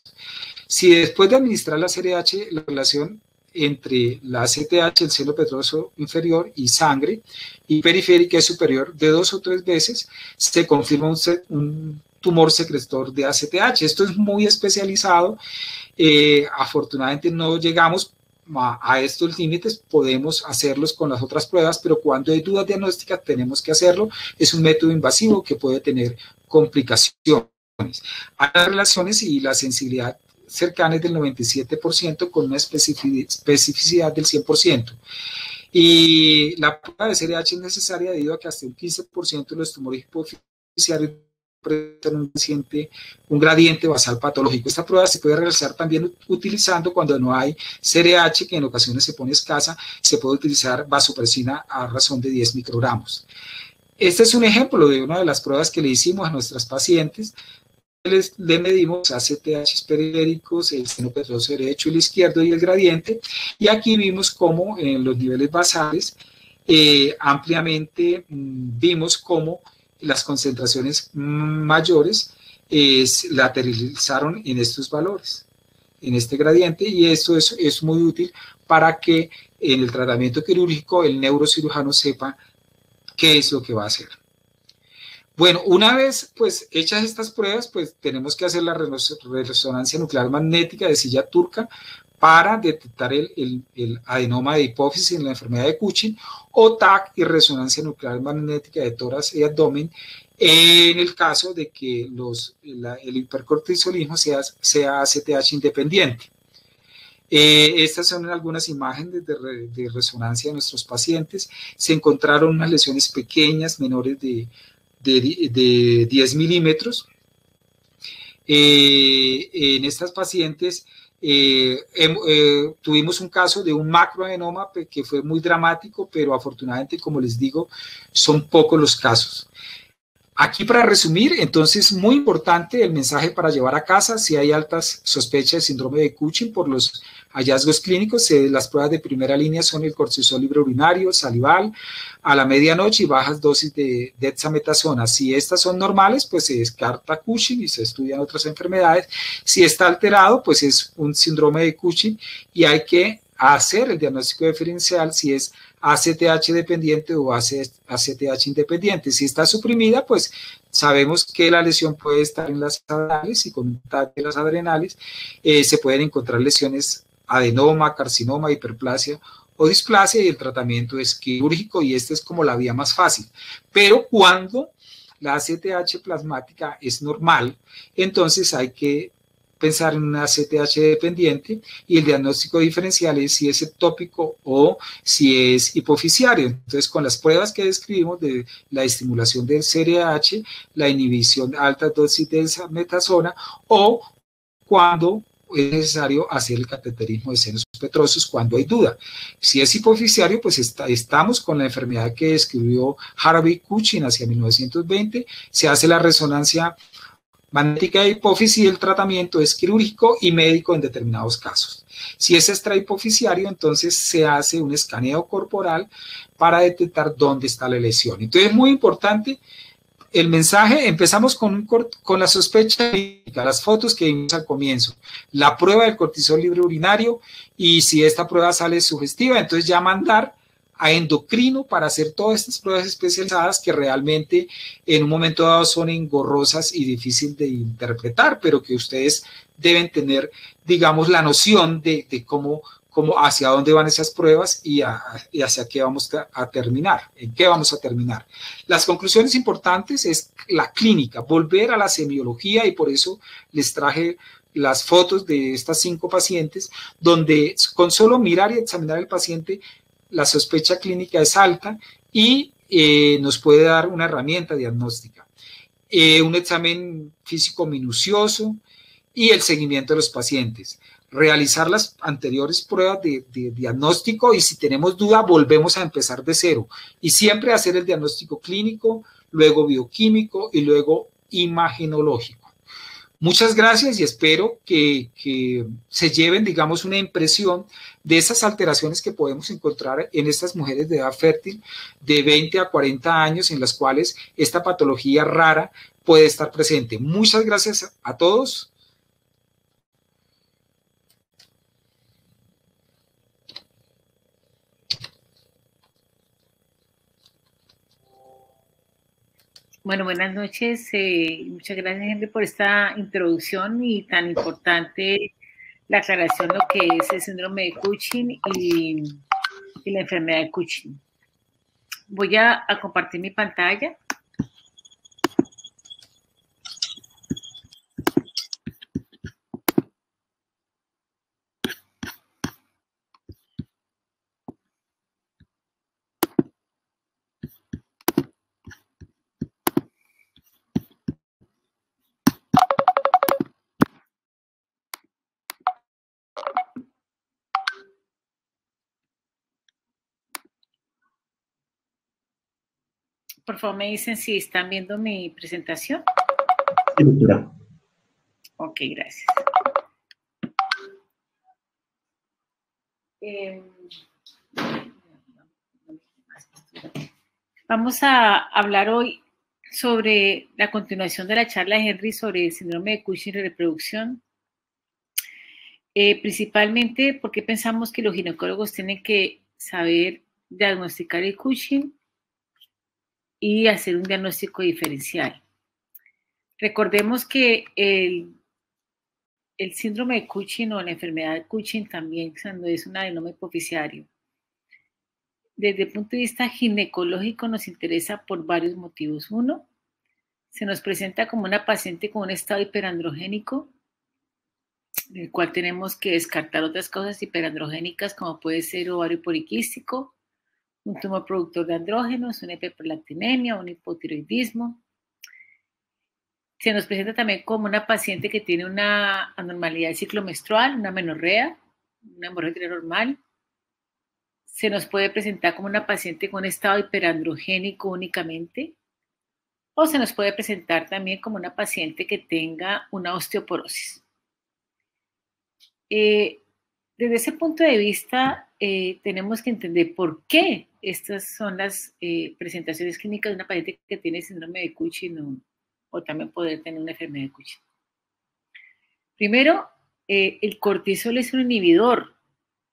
Si después de administrar la CRH, la relación entre la CTH, el seno petroso inferior y sangre y periférica es superior de dos o tres veces, se confirma un, un tumor secretor de ACTH. Esto es muy especializado. Eh, afortunadamente no llegamos a, estos límites podemos hacerlos con las otras pruebas, pero cuando hay dudas diagnósticas tenemos que hacerlo. Es un método invasivo que puede tener complicaciones. Hay relaciones y la sensibilidad cercana es del 97% con una especificidad del 100%. Y la prueba de CRH es necesaria debido a que hasta un 15% de los tumores hipoficiarios presentan un, paciente, un gradiente basal patológico. Esta prueba se puede realizar también utilizando cuando no hay CRH, que en ocasiones se pone escasa, se puede utilizar vasopresina a razón de 10 microgramos. Este es un ejemplo de una de las pruebas que le hicimos a nuestras pacientes le medimos ACTH periféricos, el seno petroso derecho el izquierdo y el gradiente, y aquí vimos cómo en los niveles basales eh, ampliamente mm, vimos cómo las concentraciones mayores eh, lateralizaron en estos valores, en este gradiente, y esto es, es muy útil para que en el tratamiento quirúrgico el neurocirujano sepa qué es lo que va a hacer. Bueno, una vez pues hechas estas pruebas, pues tenemos que hacer la resonancia nuclear magnética de silla turca para detectar el, adenoma de hipófisis en la enfermedad de Cushing o TAC y resonancia nuclear magnética de tórax y abdomen en el caso de que los, el hipercortisolismo sea, sea ACTH independiente. Eh, estas son algunas imágenes de, de, resonancia de nuestros pacientes. Se encontraron unas lesiones pequeñas, menores de de, 10 milímetros. Eh, en estas pacientes eh, eh, tuvimos un caso de un macroadenoma que fue muy dramático, pero afortunadamente, como les digo, son pocos los casos. Aquí para resumir, entonces muy importante el mensaje para llevar a casa si hay altas sospechas de síndrome de Cushing por los hallazgos clínicos. las pruebas de primera línea son el cortisol libre urinario, salival, a la medianoche y bajas dosis de dexametasona. Si estas son normales, pues se descarta Cushing y se estudian otras enfermedades. Si está alterado, pues es un síndrome de Cushing y hay que hacer el diagnóstico diferencial si es ACTH dependiente o ACTH independiente. Si está suprimida, pues sabemos que la lesión puede estar en las adrenales y con de las adrenales eh, se pueden encontrar lesiones adenoma, carcinoma, hiperplasia o displasia y el tratamiento es quirúrgico y esta es como la vía más fácil. Pero cuando la ACTH plasmática es normal, entonces hay que pensar en una CTH dependiente y el diagnóstico diferencial es si es ectópico o si es hipoficiario. Entonces, con las pruebas que describimos de la estimulación del CRH, la inhibición de alta dosis de esa metasona o cuando es necesario hacer el cateterismo de senos petrosos cuando hay duda. Si es hipoficiario, pues estamos con la enfermedad que describió Harvey Cushing hacia 1920, se hace la resonancia magnética de hipófisis y el tratamiento es quirúrgico y médico en determinados casos. Si es extrahipoficiario, entonces se hace un escaneo corporal para detectar dónde está la lesión. Entonces es muy importante el mensaje, empezamos con, con la sospecha las fotos que vimos al comienzo, la prueba del cortisol libre urinario y si esta prueba sale sugestiva, entonces ya mandar a endocrino para hacer todas estas pruebas especializadas que realmente en un momento dado son engorrosas y difíciles de interpretar, pero que ustedes deben tener, digamos, la noción de, cómo, cómo, hacia dónde van esas pruebas y, hacia qué vamos a, terminar, en qué vamos a terminar. Las conclusiones importantes es la clínica, volver a la semiología y por eso les traje las fotos de estas cinco pacientes, donde con solo mirar y examinar al paciente la sospecha clínica es alta y eh, nos puede dar una herramienta diagnóstica. Eh, un examen físico minucioso y el seguimiento de los pacientes. Realizar las anteriores pruebas de, diagnóstico y si tenemos duda volvemos a empezar de cero. Y siempre hacer el diagnóstico clínico, luego bioquímico y luego imagenológico. Muchas gracias y espero que, se lleven, digamos, una impresión de esas alteraciones que podemos encontrar en estas mujeres de edad fértil de 20 a 40 años en las cuales esta patología rara puede estar presente. Muchas gracias a todos. Bueno, buenas noches. Eh, muchas gracias, gente, por esta introducción y tan importante la aclaración lo que es el síndrome de Cushing y, la enfermedad de Cushing. Voy a compartir mi pantalla. Por favor, me dicen si están viendo mi presentación. Sí, doctora. Ok, gracias. Em, vamos a hablar hoy sobre la continuación de la charla de Henry sobre el síndrome de Cushing y reproducción. Eh, principalmente porque pensamos que los ginecólogos tienen que saber diagnosticar el Cushing y hacer un diagnóstico diferencial. Recordemos que el, el síndrome de Cushing o la enfermedad de Cushing también cuando es un adenoma hipoficiario. Desde el punto de vista ginecológico nos interesa por varios motivos. Uno, se nos presenta como una paciente con un estado hiperandrogénico, del cual tenemos que descartar otras causas hiperandrogénicas como puede ser ovario poliquístico, un tumor productor de andrógenos, una hiperprolactinemia, un hipotiroidismo. Se nos presenta también como una paciente que tiene una anormalidad del ciclo menstrual, una menorrea, una hemorragia normal. Se nos puede presentar como una paciente con un estado hiperandrogénico únicamente. O se nos puede presentar también como una paciente que tenga una osteoporosis. Eh, desde ese punto de vista, eh, tenemos que entender por qué estas son las eh, presentaciones clínicas de una paciente que tiene síndrome de Cushing o, también poder tener una enfermedad de Cushing. Primero, eh, el cortisol es un inhibidor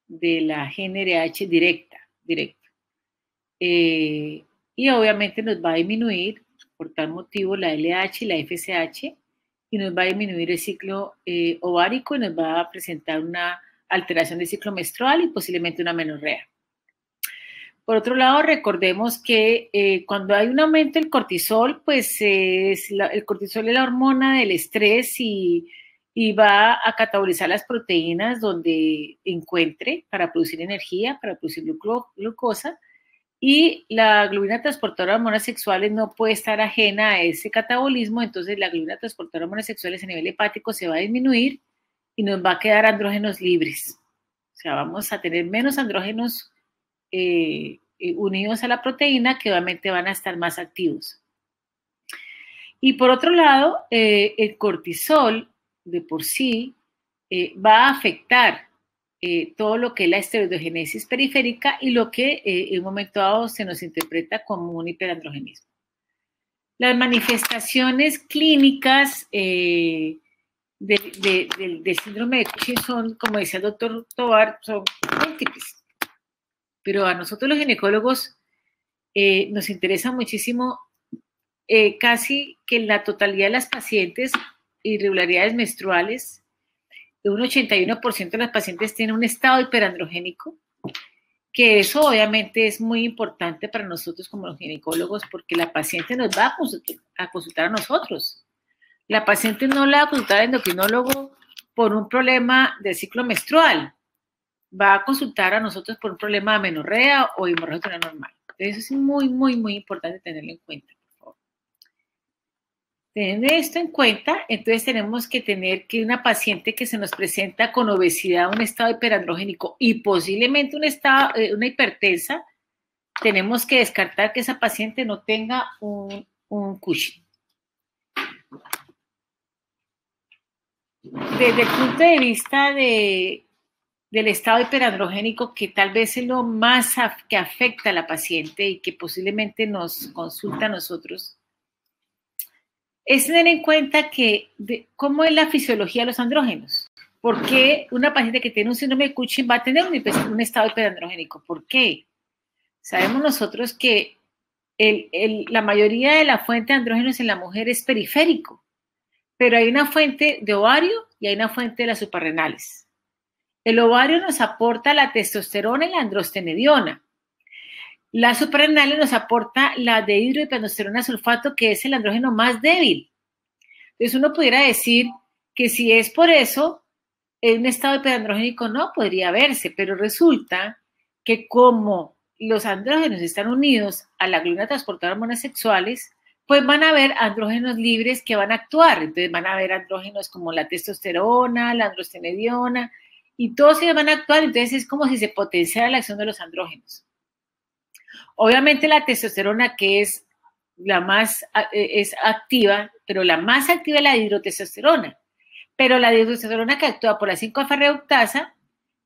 de la GnRH directa, directo. y obviamente nos va a disminuir, por tal motivo, la LH y la FSH, y nos va a disminuir el ciclo ovárico y nos va a presentar una alteración del ciclo menstrual y posiblemente una menorrea. Por otro lado, recordemos que eh, cuando hay un aumento del cortisol, pues el cortisol es la hormona del estrés y, va a catabolizar las proteínas donde encuentre para producir energía, para producir glucosa. Y la globina transportadora de hormonas sexuales no puede estar ajena a ese catabolismo, entonces la globina transportadora de hormonas sexuales a nivel hepático se va a disminuir y nos va a quedar andrógenos libres. O sea, vamos a tener menos andrógenos eh, eh, unidos a la proteína que obviamente van a estar más activos. Y por otro lado, eh, el cortisol de por sí va a afectar todo lo que es la esteroidogénesis periférica y lo que en un momento dado se nos interpreta como un hiperandrogenismo. Las manifestaciones clínicas del síndrome de Cushing son, como decía el doctor Tobar, son múltiples. Pero a nosotros los ginecólogos eh, nos interesa muchísimo eh, casi que la totalidad de las pacientes irregularidades menstruales, un 81% de las pacientes tienen un estado hiperandrogénico, que eso obviamente es muy importante para nosotros como los ginecólogos porque la paciente nos va a consultar a nosotros. La paciente no la va a consultar al endocrinólogo por un problema de ciclo menstrual, va a consultar a nosotros por un problema de amenorrea o hemorragia normal. Eso es muy, muy, muy importante tenerlo en cuenta. Teniendo esto en cuenta, entonces tenemos que tener que una paciente que se nos presenta con obesidad, un estado hiperandrogénico y posiblemente un estado, eh, una hipertensa, tenemos que descartar que esa paciente no tenga un, un Cushing. desde el punto de vista de, del estado hiperandrogénico, que tal vez es lo más que afecta a la paciente y que posiblemente nos consulta a nosotros, es tener en cuenta que cómo es la fisiología de los andrógenos. ¿Por qué una paciente que tiene un síndrome de Cushing va a tener un, estado hiperandrogénico? ¿Por qué? Sabemos nosotros que la mayoría de la fuente de andrógenos en la mujer es periférico pero hay una fuente de ovario y hay una fuente de las suprarrenales. El ovario nos aporta la testosterona y la androstenediona. La suprarrenal nos aporta la dehidroepiandrosterona sulfato, que es el andrógeno más débil. Entonces uno pudiera decir que si es por eso, en un estado hiperandrogénico no podría verse, pero resulta que como los andrógenos están unidos a la gluna transportadora de hormonas sexuales, pues van a haber andrógenos libres que van a actuar. Entonces van a haber andrógenos como la testosterona, la androstenediona, y todos ellos van a actuar. Entonces es como si se potenciara la acción de los andrógenos. Obviamente la testosterona, que es la más e, es activa, pero la más activa es la hidrotestosterona. Pero la hidrotestosterona que actúa por la 5-alfa reductasa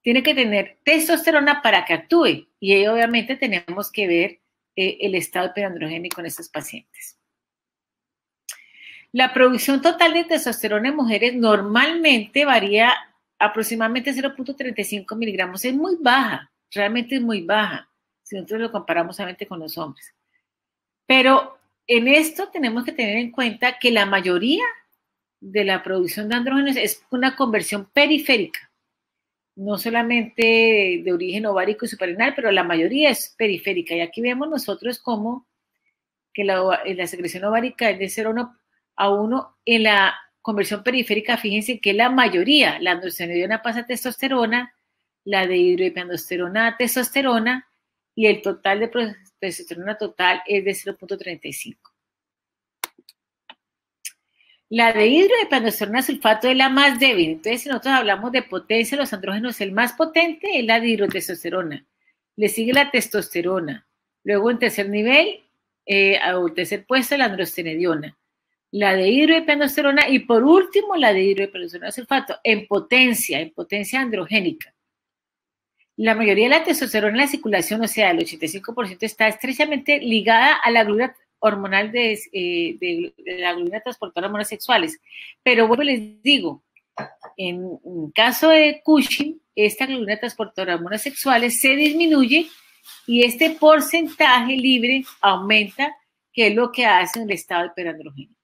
tiene que tener testosterona para que actúe. Y ahí obviamente tenemos que ver eh, el estado hiperandrogénico en estos pacientes. La producción total de testosterona en mujeres normalmente varía aproximadamente 0.35 miligramos. Es muy baja, realmente es muy baja, si nosotros lo comparamos solamente con los hombres. Pero en esto tenemos que tener en cuenta que la mayoría de la producción de andrógenos es una conversión periférica, no solamente de origen ovárico y suprarrenal, pero la mayoría es periférica. Y aquí vemos nosotros como que la, la secreción ovárica es de 0 a 1 en la conversión periférica, fíjense que la mayoría, la androstenediona pasa a testosterona, la de hidroepiandrosterona a testosterona y el total de testosterona total es de 0.35. La de sulfato es la más débil. Entonces, si nosotros hablamos de potencia los andrógenos, el más potente es la de hidrotestosterona. Le sigue la testosterona. Luego, en tercer nivel, eh, o tercer puesto, la androstenediona. La de hidroepiandrosterona y por último, la de hidroepiandrosterona sulfato en potencia, en potencia androgénica. La mayoría de la testosterona en la circulación, o sea, el 85%, está estrechamente ligada a la gluna hormonal de, eh, la gluna transportadora de hormonas sexuales. Pero bueno, les digo, en, caso de Cushing, esta gluna transportadora de hormonas sexuales se disminuye y este porcentaje libre aumenta, que es lo que hace el estado hiperandrogénico.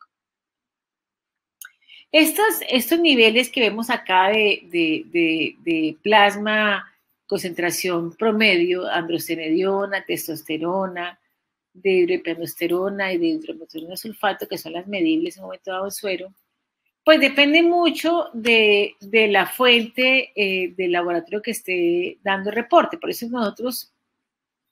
Estos, estos niveles que vemos acá de, de, de plasma, concentración promedio, androstenediona, testosterona, de y de hidroepiandrosterona sulfato, que son las medibles en un momento dado en suero, pues depende mucho de, la fuente eh, del laboratorio que esté dando el reporte. Por eso nosotros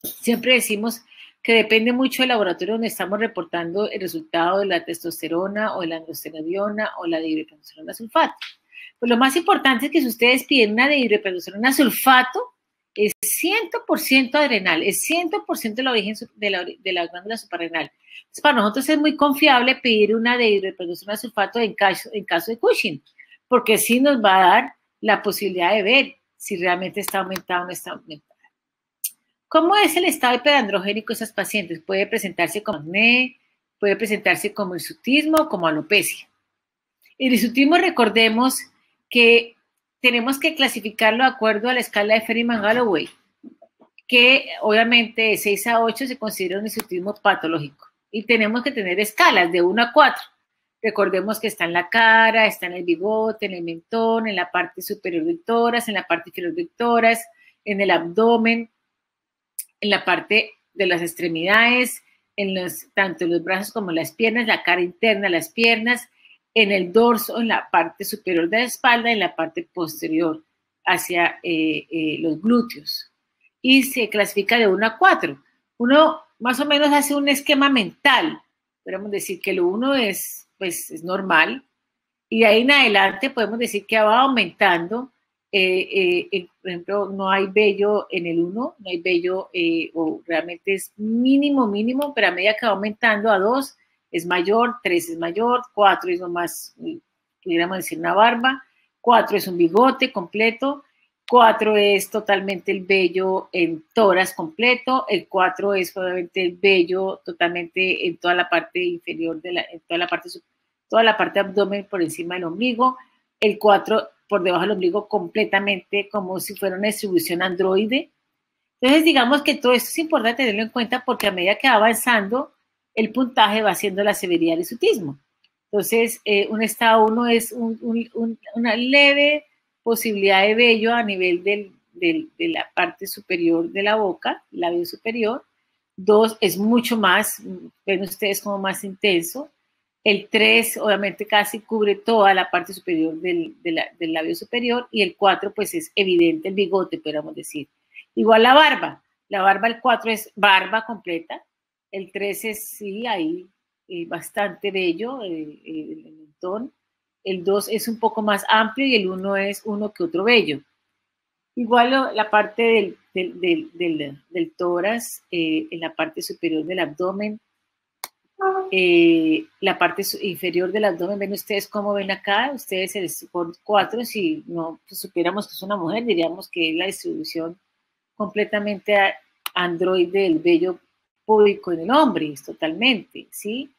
siempre decimos que depende mucho del laboratorio donde estamos reportando el resultado de la testosterona o de la androstenediona o la de hidroepiandrosterona sulfato. Pues lo más importante es que si ustedes piden una de hidroepiandrosterona sulfato, es 100% adrenal, es 100% de la origen de la, de la glándula suprarrenal. Entonces, para nosotros es muy confiable pedir una de hidroepiandrosterona sulfato en caso, en caso de Cushing, porque sí nos va a dar la posibilidad de ver si realmente está aumentado o no está aumentado. ¿Cómo es el estado hiperandrogénico de esas pacientes? Puede presentarse como acné, puede presentarse como hirsutismo, como alopecia. El hirsutismo, recordemos que tenemos que clasificarlo de acuerdo a la escala de Ferryman-Galloway, que obviamente de 6 a 8 se considera un hirsutismo patológico. Y tenemos que tener escalas de 1 a 4. Recordemos que está en la cara, está en el bigote, en el mentón, en la parte superior del tórax, en la parte inferior del tórax, en el abdomen, en la parte de las extremidades, en los, tanto los brazos como las piernas, la cara interna, las piernas, en el dorso, en la parte superior de la espalda, en la parte posterior hacia eh, eh, los glúteos. Y se clasifica de 1 a 4. Uno más o menos hace un esquema mental. Podemos decir que lo uno es, pues, es normal. Y de ahí en adelante podemos decir que va aumentando. Eh, por ejemplo, no hay vello en el 1, no hay vello, o realmente es mínimo, mínimo, pero a medida que va aumentando a 2, es mayor, 3 es mayor, 4 es lo más, pudiéramos decir, una barba, 4 es un bigote completo, 4 es totalmente el vello en toras completo, el 4 es obviamente el vello totalmente en toda la parte inferior, de la, en toda la parte, toda la parte abdomen por encima del ombligo, el 4 por debajo del ombligo completamente como si fuera una distribución androide. Entonces digamos que todo esto es importante tenerlo en cuenta porque a medida que va avanzando, el puntaje va siendo la severidad del sutismo. Entonces, eh, un estado 1 es una leve posibilidad de vello a nivel de la parte superior de la boca, labio superior. Dos, es mucho más, ven ustedes como más intenso. El 3 obviamente casi cubre toda la parte superior del, del labio superior y el 4 pues es evidente el bigote, podríamos decir. Igual la barba. La barba, el 4 es barba completa. El 3 es, sí, ahí eh, bastante bello, eh, el mentón. El 2 es un poco más amplio y el 1 es uno que otro bello. Igual la parte del, del, del, del tórax, eh, en la parte superior del abdomen, eh, la parte inferior del abdomen, ven ustedes cómo ven acá, ustedes por cuatro, si no pues, supiéramos que es una mujer, diríamos que es la distribución completamente android del vello público en el hombre, totalmente, ¿sí?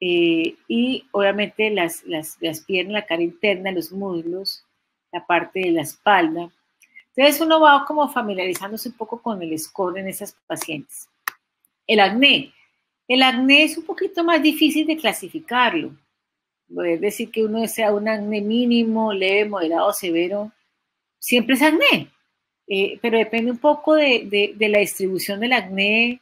Eh, y obviamente las, las, las piernas, la cara interna, los muslos, la parte de la espalda. Entonces uno va como familiarizándose un poco con el score en esas pacientes. El acné, el acné es un poquito más difícil de clasificarlo. Es decir que uno sea un acné mínimo, leve, moderado, severo, siempre es acné. Eh, pero depende un poco de, la distribución del acné,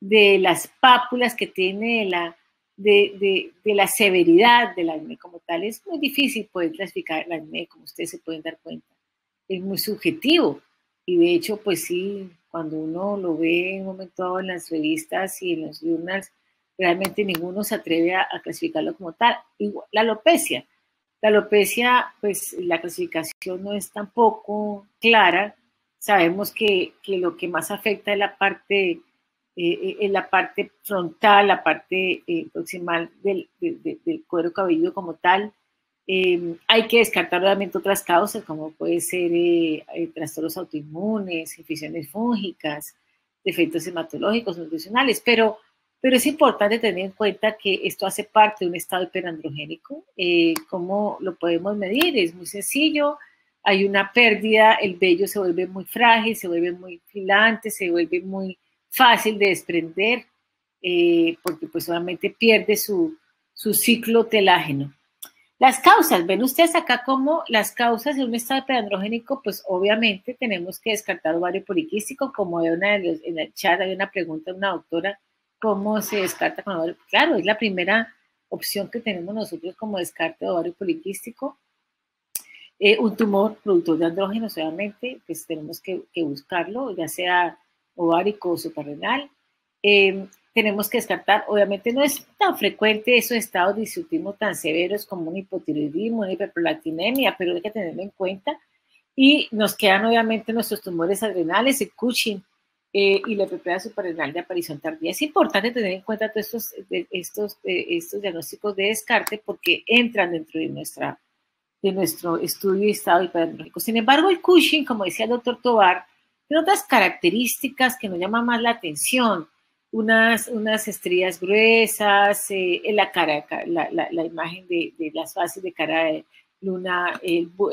de las pápulas que tiene, la, de, la severidad del acné como tal. Es muy difícil poder clasificar el acné, como ustedes se pueden dar cuenta. Es muy subjetivo. Y de hecho, pues sí, cuando uno lo ve en un momento en las revistas y en los journals, realmente ninguno se atreve a, clasificarlo como tal. La alopecia. La alopecia, pues la clasificación no es tampoco clara. Sabemos que, que lo que más afecta es la parte, eh, eh la parte frontal, la parte eh, proximal del, del cuero cabelludo como tal. Em, hay que descartar obviamente otras causas, como puede ser eh, eh, trastornos autoinmunes, infecciones fúngicas, defectos hematológicos, nutricionales, pero, pero es importante tener en cuenta que esto hace parte de un estado hiperandrogénico. Eh, ¿Cómo lo podemos medir? Es muy sencillo. Hay una pérdida, el vello se vuelve muy frágil, se vuelve muy filante, se vuelve muy fácil de desprender, porque pues solamente pierde su, su ciclo telágeno. Las causas, ven ustedes acá como las causas de un estado pedandrogénico, pues obviamente tenemos que descartar ovario poliquístico, como de una en el chat hay una pregunta de una doctora, ¿cómo se descarta con ovario? Claro, es la primera opción que tenemos nosotros como descarte de ovario poliquístico. Eh, un tumor productor de andrógenos, obviamente, pues tenemos que, buscarlo, ya sea ovárico o suprarrenal. Eh, tenemos que descartar, obviamente no es tan frecuente esos estados disruptivos tan severos como un hipotiroidismo, una hiperprolactinemia, pero hay que tenerlo en cuenta. Y nos quedan obviamente nuestros tumores adrenales, el Cushing eh, y la enfermedad suprarrenal de aparición tardía. Es importante tener en cuenta todos estos, estos, estos diagnósticos de descarte porque entran dentro de, nuestra, de nuestro estudio de estado hiperandrógico. Sin embargo, el Cushing, como decía el doctor Tobar, tiene otras características que nos llaman más la atención unas, unas estrías gruesas, eh, la cara, la, la, imagen de, de, las fases de cara de luna,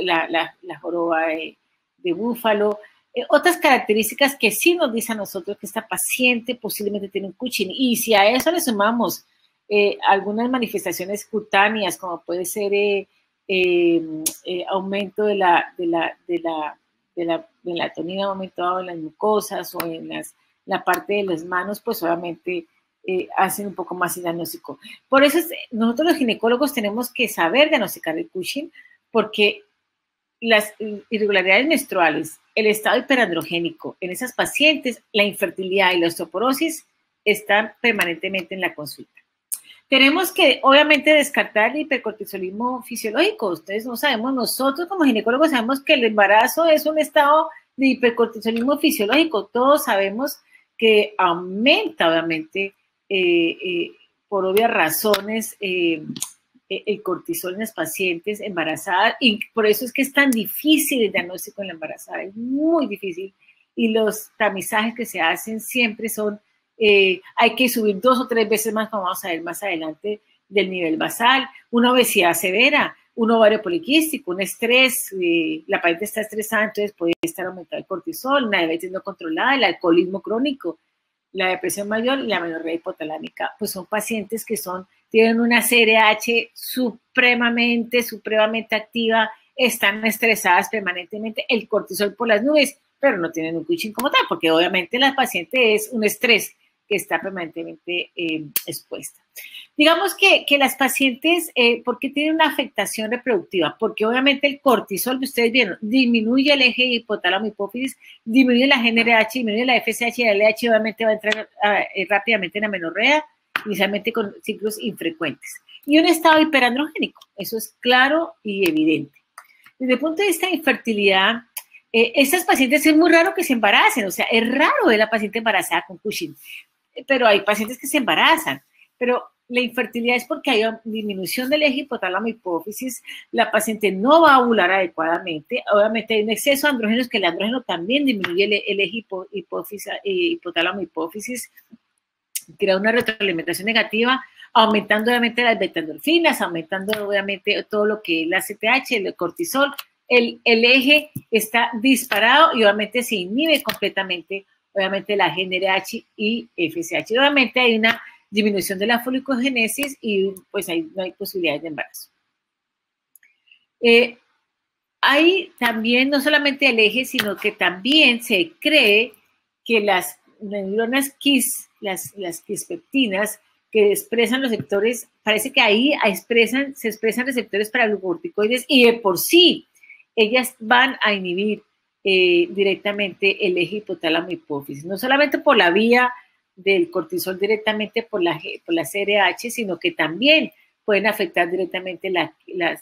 la, la, joroba de, búfalo. Eh, otras características que sí nos dicen a nosotros que esta paciente posiblemente tiene un Cushing. Y si a eso le sumamos eh, algunas manifestaciones cutáneas, como puede ser aumento de la, de la, de la, de la melatonina aumentado en las mucosas o en las la parte de las manos, pues obviamente eh, hacen un poco más diagnóstico. Por eso nosotros los ginecólogos tenemos que saber diagnosticar el Cushing, porque las irregularidades menstruales, el estado hiperandrogénico en esas pacientes, la infertilidad y la osteoporosis están permanentemente en la consulta. Tenemos que, obviamente, descartar el hipercortisolismo fisiológico. Ustedes no sabemos, nosotros como ginecólogos sabemos que el embarazo es un estado de hipercortisolismo fisiológico. Todos sabemos que aumenta obviamente eh, eh, por obvias razones eh, el cortisol en las pacientes embarazadas. Y por eso es que es tan difícil el diagnóstico en la embarazada, es muy difícil. Y los tamizajes que se hacen siempre son, hay que subir dos o tres veces más, como vamos a ver más adelante, del nivel basal, una obesidad severa, un ovario poliquístico, un estrés, eh, la paciente está estresada, entonces puede estar aumentado el cortisol, una diabetes no controlada, el alcoholismo crónico, la depresión mayor y la menorrea hipotalámica, pues son pacientes que son, tienen una CRH supremamente, supremamente activa, están estresadas permanentemente, el cortisol por las nubes, pero no tienen un Cushing como tal, porque obviamente la paciente es un estrés que está permanentemente eh, expuesta. Digamos que, las pacientes, eh, ¿por qué tienen una afectación reproductiva? Porque obviamente el cortisol, que ustedes vieron, disminuye el eje hipotálamo hipófisis, disminuye la GNRH, disminuye la FSH y la LH, obviamente va a entrar eh, rápidamente en amenorrea, inicialmente con ciclos infrecuentes. Y un estado hiperandrogénico, eso es claro y evidente. Desde el punto de vista de infertilidad, eh, estas pacientes es muy raro que se embaracen, o sea, es raro ver la paciente embarazada con Cushing, pero hay pacientes que se embarazan, pero la infertilidad es porque hay disminución del eje hipotálamo hipófisis, la paciente no va a ovular adecuadamente, obviamente hay un exceso de andrógenos que el andrógeno también disminuye el, eje eh, hipotálamo hipófisis, crea una retroalimentación negativa, aumentando obviamente las beta-endorfinas, aumentando obviamente todo lo que es la CTH, el cortisol, el, eje está disparado y obviamente se inhibe completamente, obviamente la GNRH y FSH. Obviamente hay una disminución de la folicogenesis y pues ahí no hay posibilidades de embarazo. Eh, hay también no solamente el eje, sino que también se cree que las neuronas KISS, las, las que expresan los receptores, parece que ahí expresan, se expresan receptores para glucocorticoides y de por sí ellas van a inhibir eh, directamente el eje hipotálamo hipófisis, no solamente por la vía del cortisol directamente por la, por la CRH, sino que también pueden afectar directamente las,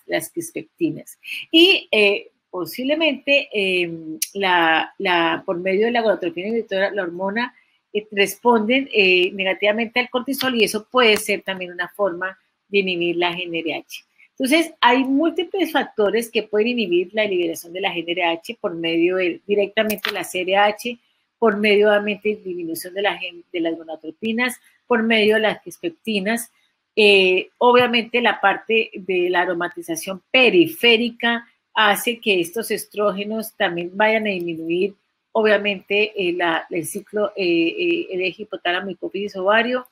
las quispectinas. Y eh, posiblemente em, la, la, por medio de la gonadotropina la hormona, eh, responden negativamente al cortisol y eso puede ser también una forma de inhibir la GNRH. Entonces, hay múltiples factores que pueden inhibir la liberación de la GNRH por medio de directamente la CRH, por medio de disminución de, la, de las gonatropinas, por medio de las peptinas. Eh, obviamente, la parte de la aromatización periférica hace que estos estrógenos también vayan a disminuir, obviamente, eh, el ciclo, eh, el eje hipotálamo hipófisis ovario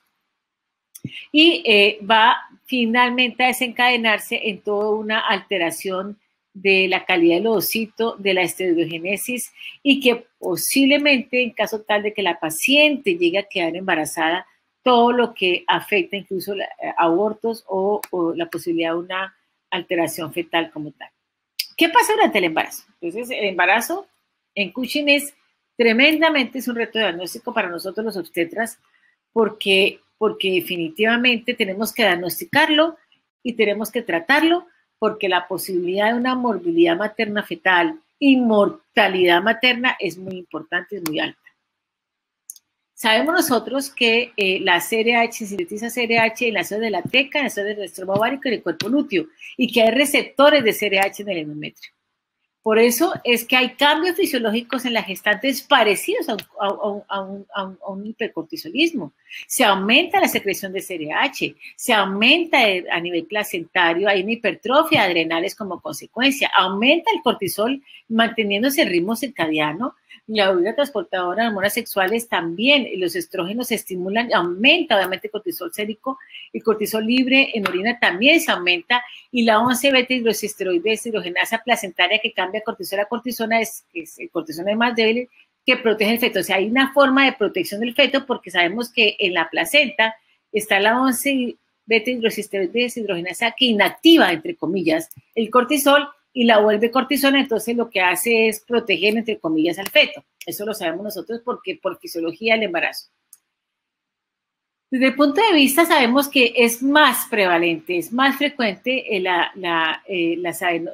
y eh, va finalmente a desencadenarse en toda una alteración de la calidad del ovocito, de la esteroidogenesis y que posiblemente en caso tal de que la paciente llegue a quedar embarazada, todo lo que afecta incluso eh, abortos o, la posibilidad de una alteración fetal como tal. ¿Qué pasa durante el embarazo? Entonces, el embarazo en Cushing tremendamente, es un reto diagnóstico para nosotros los obstetras, porque porque definitivamente tenemos que diagnosticarlo y tenemos que tratarlo porque la posibilidad de una morbilidad materna fetal y mortalidad materna es muy importante, es muy alta. Sabemos nosotros que eh, la CRH sintetiza CRH en la zona de la teca, en la zona del estroma ovárico y el cuerpo lúteo, y que hay receptores de CRH en el endometrio. Por eso es que hay cambios fisiológicos en las gestantes parecidos a un, hipercortisolismo. Se aumenta la secreción de CRH, se aumenta a nivel placentario, hay una hipertrofia adrenales como consecuencia, aumenta el cortisol manteniéndose el ritmo circadiano, la bebida transportadora de hormonas sexuales también, los estrógenos se estimulan, aumenta obviamente el cortisol sérico, el cortisol libre en orina también se aumenta y la 11 beta hidroxisteroides hidrogenasa placentaria que cambia cortisol a cortisona es, es el cortisona es más débil que protege el feto. O sea, hay una forma de protección del feto porque sabemos que en la placenta está la 11 beta hidroxisteroides hidrogenasa que inactiva, entre comillas, el cortisol y la vuelve cortisona, entonces lo que hace es proteger, entre comillas, al feto. Eso lo sabemos nosotros porque por fisiología del embarazo. Desde el punto de vista, sabemos que es más prevalente, es más frecuente eh, la, eh,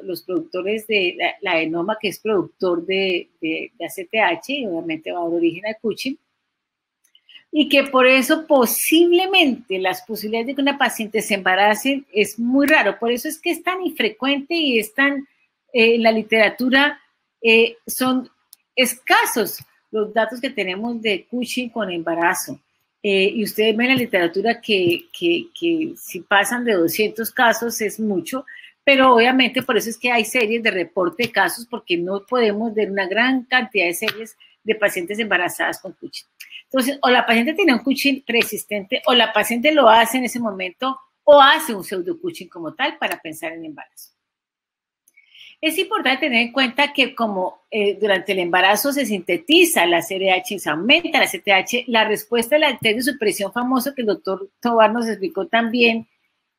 los productores de la, enoma, que es productor de, de, ACTH, y obviamente va dar origen al Cushing, y que por eso posiblemente las posibilidades de que una paciente se embarace es muy raro. Por eso es que es tan infrecuente y es tan eh, en la literatura eh, son escasos los datos que tenemos de Cushing con embarazo. Eh, y ustedes ven en la literatura que, que, que, si pasan de 200 casos es mucho, pero obviamente por eso es que hay series de reporte de casos, porque no podemos ver una gran cantidad de series de pacientes embarazadas con Cushing. Entonces, o la paciente tiene un Cushing persistente, o la paciente lo hace en ese momento, o hace un pseudo Cushing como tal para pensar en embarazo. Es importante tener en cuenta que como eh, durante el embarazo se sintetiza la CDH y se aumenta la CTH, la respuesta del test de supresión famoso que el doctor Tobar nos explicó también,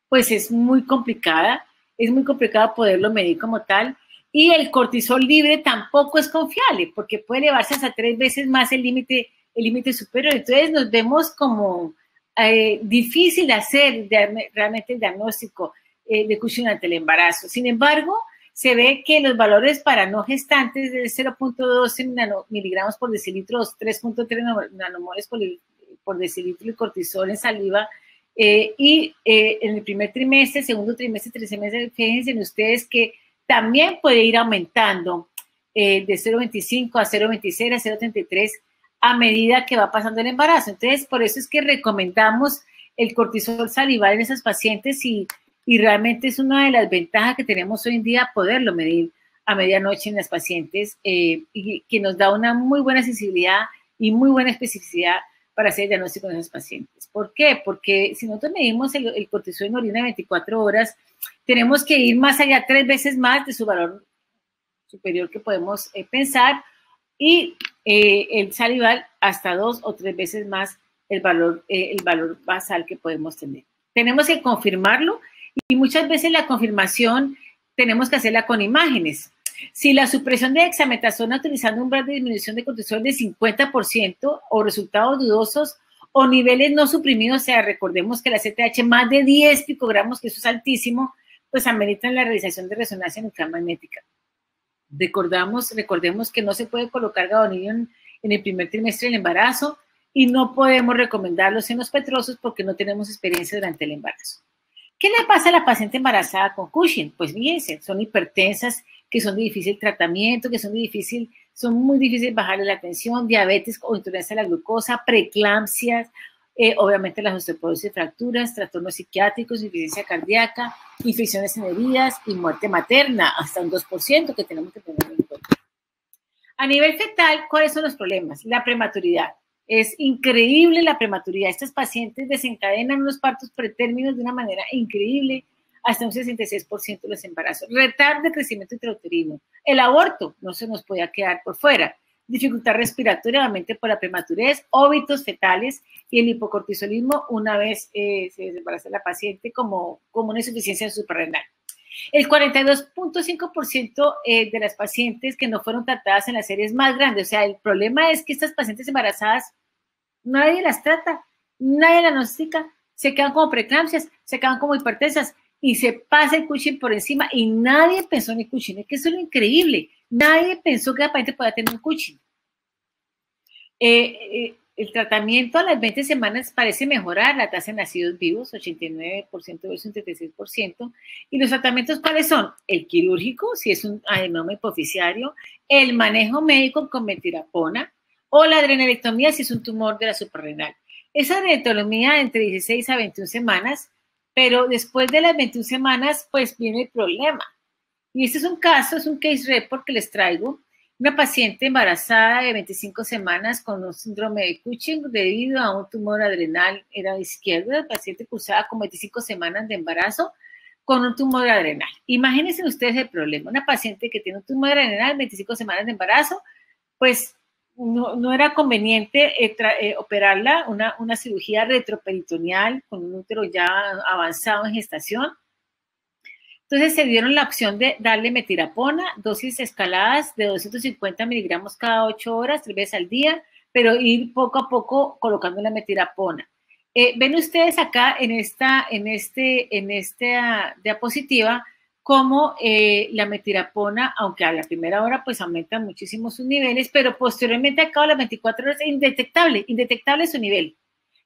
pues es muy complicada, es muy complicado poderlo medir como tal. Y el cortisol libre tampoco es confiable porque puede elevarse hasta tres veces más el límite el límite superior. Entonces nos vemos como eh, difícil hacer realmente el diagnóstico eh, de Cushing ante el embarazo. Sin embargo, se ve que los valores para no gestantes de 0.12 miligramos por decilitro, 3.3 nanomoles por, decilitro de cortisol en saliva, eh, y eh, en el primer trimestre, segundo trimestre, tercer trimestre, fíjense en ustedes que también puede ir aumentando de 0.25 a 0.26 a 0.33 a medida que va pasando el embarazo. Entonces, por eso es que recomendamos el cortisol salival en esas pacientes y y realmente es una de las ventajas que tenemos hoy en día poderlo medir a medianoche en las pacientes eh, y que nos da una muy buena sensibilidad y muy buena especificidad para hacer el diagnóstico en esas pacientes. ¿Por qué? Porque si nosotros medimos el, cortisol en orina 24 horas, tenemos que ir más allá, tres veces más de su valor superior que podemos eh, pensar y eh, el salival hasta dos o tres veces más el valor, el valor basal que podemos tener. Tenemos que confirmarlo y muchas veces la confirmación tenemos que hacerla con imágenes. Si la supresión de hexametasona utilizando un umbral de disminución de cortisol de 50% o resultados dudosos o niveles no suprimidos, o sea, recordemos que la CTH más de 10 picogramos, que eso es altísimo, pues ameritan la realización de resonancia nuclear magnética. Recordamos, recordemos que no se puede colocar gadolinium en, en el primer trimestre del embarazo y no podemos recomendar los senos petrosos porque no tenemos experiencia durante el embarazo. ¿Qué le pasa a la paciente embarazada con Cushing? Pues fíjense, son hipertensas, que son de difícil tratamiento, que son de difícil, son muy difíciles bajarle la tensión, diabetes o intolerancia a la glucosa, preeclampsias, eh, obviamente las osteoporosis y fracturas, trastornos psiquiátricos, insuficiencia cardíaca, infecciones en heridas y muerte materna, hasta un 2% que tenemos que tener en cuenta. A nivel fetal, ¿cuáles son los problemas? La prematuridad. Es increíble la prematuridad. Estas pacientes desencadenan unos partos pretérminos de una manera increíble, hasta un 66% de los embarazos. Retardo de crecimiento intrauterino. El aborto no se nos podía quedar por fuera. Dificultad respiratoria, obviamente por la prematurez, óbitos fetales y el hipocortisolismo una vez eh, se desembaraza la paciente como, como una insuficiencia suprarrenal. El 42.5% eh, de las pacientes que no fueron tratadas en las series más grandes, o sea, el problema es que estas pacientes embarazadas, nadie las trata, nadie las diagnostica, se quedan como preeclampsias, se quedan como hipertensas y se pasa el Cushing por encima y nadie pensó en el Cushing, es que eso es lo increíble, nadie pensó que la paciente podía tener un Cushing. Eh, eh, el tratamiento a las 20 semanas parece mejorar la tasa de nacidos vivos, 89% versus 76%. ¿Y los tratamientos cuáles son? El quirúrgico, si es un adenoma hipoficiario, el manejo médico con metirapona o la adrenalectomía si es un tumor de la suprarrenal. Esa adrenalectomía entre 16 a 21 semanas, pero después de las 21 semanas, pues viene el problema. Y este es un caso, es un case report que les traigo una paciente embarazada de 25 semanas con un síndrome de Cushing debido a un tumor adrenal, era izquierda, la paciente cursaba con 25 semanas de embarazo con un tumor adrenal. Imagínense ustedes el problema, una paciente que tiene un tumor adrenal, 25 semanas de embarazo, pues no, era conveniente eh, eh, operarla, una, una cirugía retroperitoneal con un útero ya avanzado en gestación, entonces se dieron la opción de darle metirapona, dosis escaladas de 250 miligramos cada 8 horas, tres veces al día, pero ir poco a poco colocando la metirapona. Eh, ven ustedes acá en esta, en este, en esta diapositiva cómo eh, la metirapona, aunque a la primera hora pues aumenta muchísimo sus niveles, pero posteriormente a cabo las 24 horas indetectable, indetectable su nivel.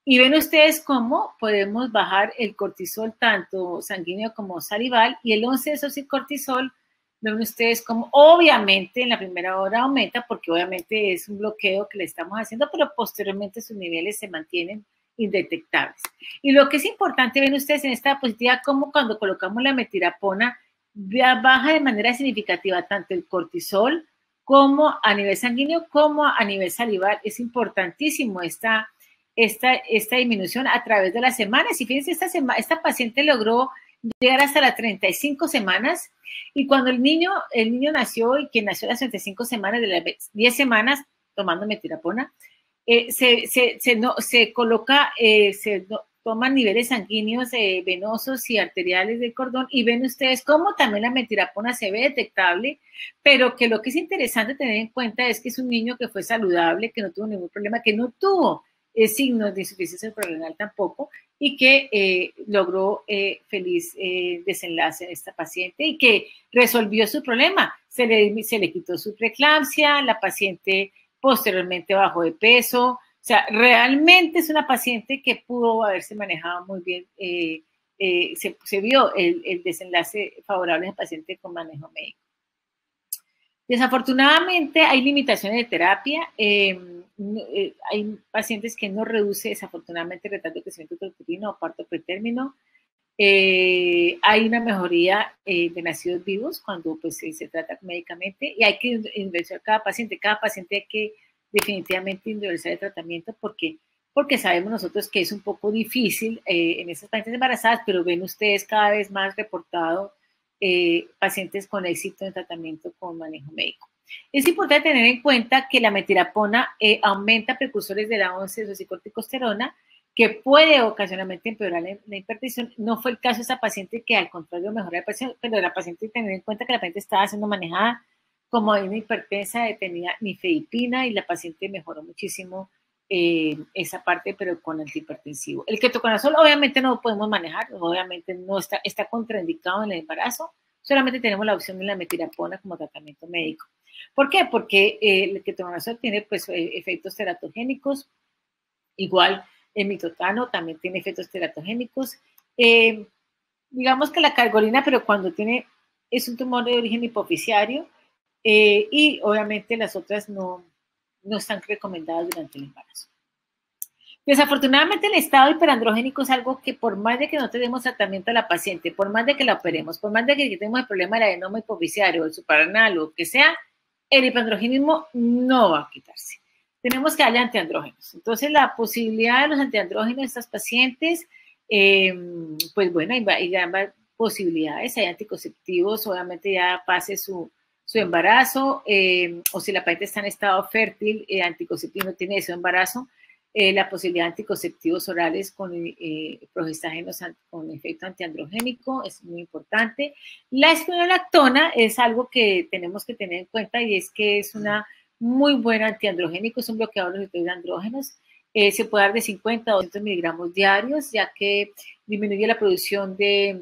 Y ven ustedes cómo podemos bajar el cortisol, tanto sanguíneo como salival, y el 11 de cortisol, ven ustedes cómo obviamente en la primera hora aumenta, porque obviamente es un bloqueo que le estamos haciendo, pero posteriormente sus niveles se mantienen indetectables. Y lo que es importante, ven ustedes en esta diapositiva, como cuando colocamos la metirapona, baja de manera significativa tanto el cortisol como a nivel sanguíneo como a nivel salival. Es importantísimo esta esta, esta disminución a través de las semanas. Y fíjense, esta, esta paciente logró llegar hasta las 35 semanas. Y cuando el niño, el niño nació y que nació a las 35 semanas, de las 10 semanas tomando metirapona, eh, se, se, no, se coloca, eh, se toman niveles sanguíneos eh, venosos y arteriales del cordón y ven ustedes cómo también la metirapona se ve detectable, pero que lo que es interesante tener en cuenta es que es un niño que fue saludable, que no tuvo ningún problema, que no tuvo signos de insuficiencia renal tampoco y que eh, logró eh, feliz eh, desenlace en esta paciente y que resolvió su problema. Se le, se le quitó su preeclampsia, la paciente posteriormente bajó de peso. O sea, realmente es una paciente que pudo haberse manejado muy bien. Se, se, vio el, desenlace favorable en el paciente con manejo médico. Desafortunadamente hay limitaciones de terapia. Em, eh, hay pacientes que no reduce desafortunadamente el retardo de crecimiento uterino o parto pretérmino. Eh, hay una mejoría eh, de nacidos vivos cuando pues, se trata médicamente y hay que individualizar cada paciente. Cada paciente hay que definitivamente individualizar el tratamiento porque, porque sabemos nosotros que es un poco difícil en esas pacientes embarazadas, pero ven ustedes cada vez más reportado eh, pacientes con éxito en tratamiento con manejo médico. Es importante tener en cuenta que la metirapona eh, aumenta precursores de la 11 psicorticosterona que puede ocasionalmente empeorar la, hipertensión. No fue el caso de esa paciente que al contrario mejoró la presión, pero la paciente tener en cuenta que la paciente estaba siendo manejada como una hipertensa, tenía nifedipina y la paciente mejoró muchísimo eh, esa parte, pero con antihipertensivo. El ketoconazol obviamente no lo podemos manejar, obviamente no está, está contraindicado en el embarazo, solamente tenemos la opción de la metirapona como tratamiento médico. ¿Por qué? Porque eh, el ketoconazol tiene pues, eh, efectos teratogénicos, igual el mitotano también tiene efectos teratogénicos. digamos que la cargolina, pero cuando tiene, es un tumor de origen hipoficiario, y obviamente las otras no, no están recomendadas durante el embarazo. Desafortunadamente el estado hiperandrogénico es algo que por más de que no tenemos tratamiento a la paciente, por más de que la operemos, por más de que tenemos el problema del adenoma hipoficiario, el suprarrenal o lo que sea, el hiperandrogenismo no va a quitarse. Tenemos que darle antiandrógenos. Entonces la posibilidad de los antiandrógenos de estas pacientes, em, pues bueno, hay, hay posibilidades, hay anticonceptivos, obviamente ya pase su, su embarazo, eh, o si la paciente está en estado fértil, eh, anticonceptivo no tiene ese embarazo, eh, la posibilidad de anticonceptivos orales con eh, progestágenos con efecto antiandrogénico es muy importante. La espinolactona es algo que tenemos que tener en cuenta y es que es una muy buena antiandrogénico, es un bloqueador de los andrógenos. se puede dar de 50 a 200 miligramos diarios, ya que disminuye la producción de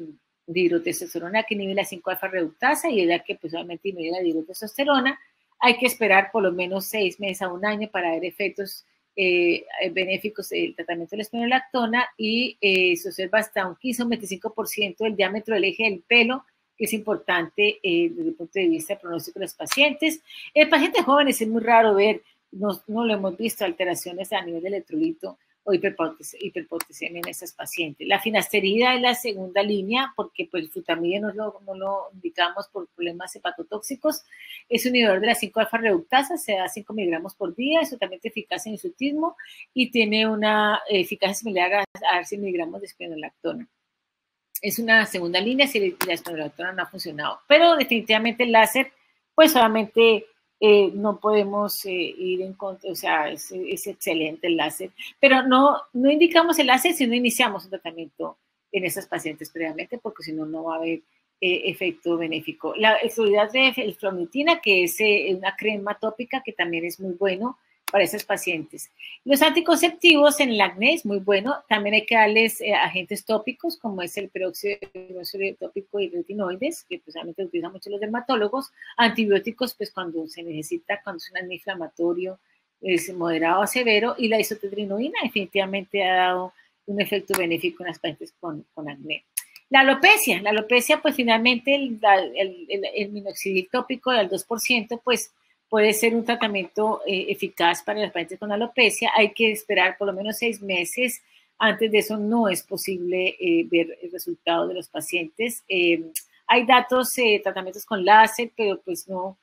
de hidrotestosterona que inhibe la 5-alfa reductasa y ya que pues obviamente inhibe la hidrotestosterona, hay que esperar por lo menos seis meses a un año para ver efectos eh, benéficos del tratamiento de la espinolactona y eh, se observa hasta un 15 o 25% del diámetro del eje del pelo, que es importante eh, desde el punto de vista del pronóstico de los pacientes. En pacientes jóvenes es muy raro ver, no, no lo hemos visto, alteraciones a nivel de electrolito o hiperpotesemia en esas pacientes. La finasterida es la segunda línea porque pues, el flutamide no lo, no lo indicamos por problemas hepatotóxicos. Es un inhibidor de la 5-alfa reductasa, se da 5 miligramos por día, es totalmente eficaz en el sutismo y tiene una eficacia similar a, a 100 miligramos de espinolactona. Es una segunda línea si la espinolactona no ha funcionado, pero definitivamente el láser pues solamente eh, no podemos eh, ir en contra, o sea, es, excelente el láser, pero no, no indicamos el láser si no iniciamos un tratamiento en esas pacientes previamente, porque si no, no va a haber eh, efecto benéfico. La exfoliidad de flomitina, que es una crema tópica que también es muy bueno, para esos pacientes. Los anticonceptivos en el acné es muy bueno. También hay que darles eh, agentes tópicos, como es el peróxido tópico y retinoides, que precisamente utilizan mucho los dermatólogos. Antibióticos, pues cuando se necesita, cuando es un antiinflamatorio es moderado a severo. Y la isotetrinoína definitivamente ha dado un efecto benéfico en las pacientes con, con acné. La alopecia, la alopecia, pues finalmente el, el minoxidil tópico del 2%, pues puede ser un tratamiento eh, eficaz para las pacientes con alopecia. Hay que esperar por lo menos seis meses. Antes de eso no es posible eh, ver el resultado de los pacientes. Eh, hay datos, tratamientos con láser, pero pues no,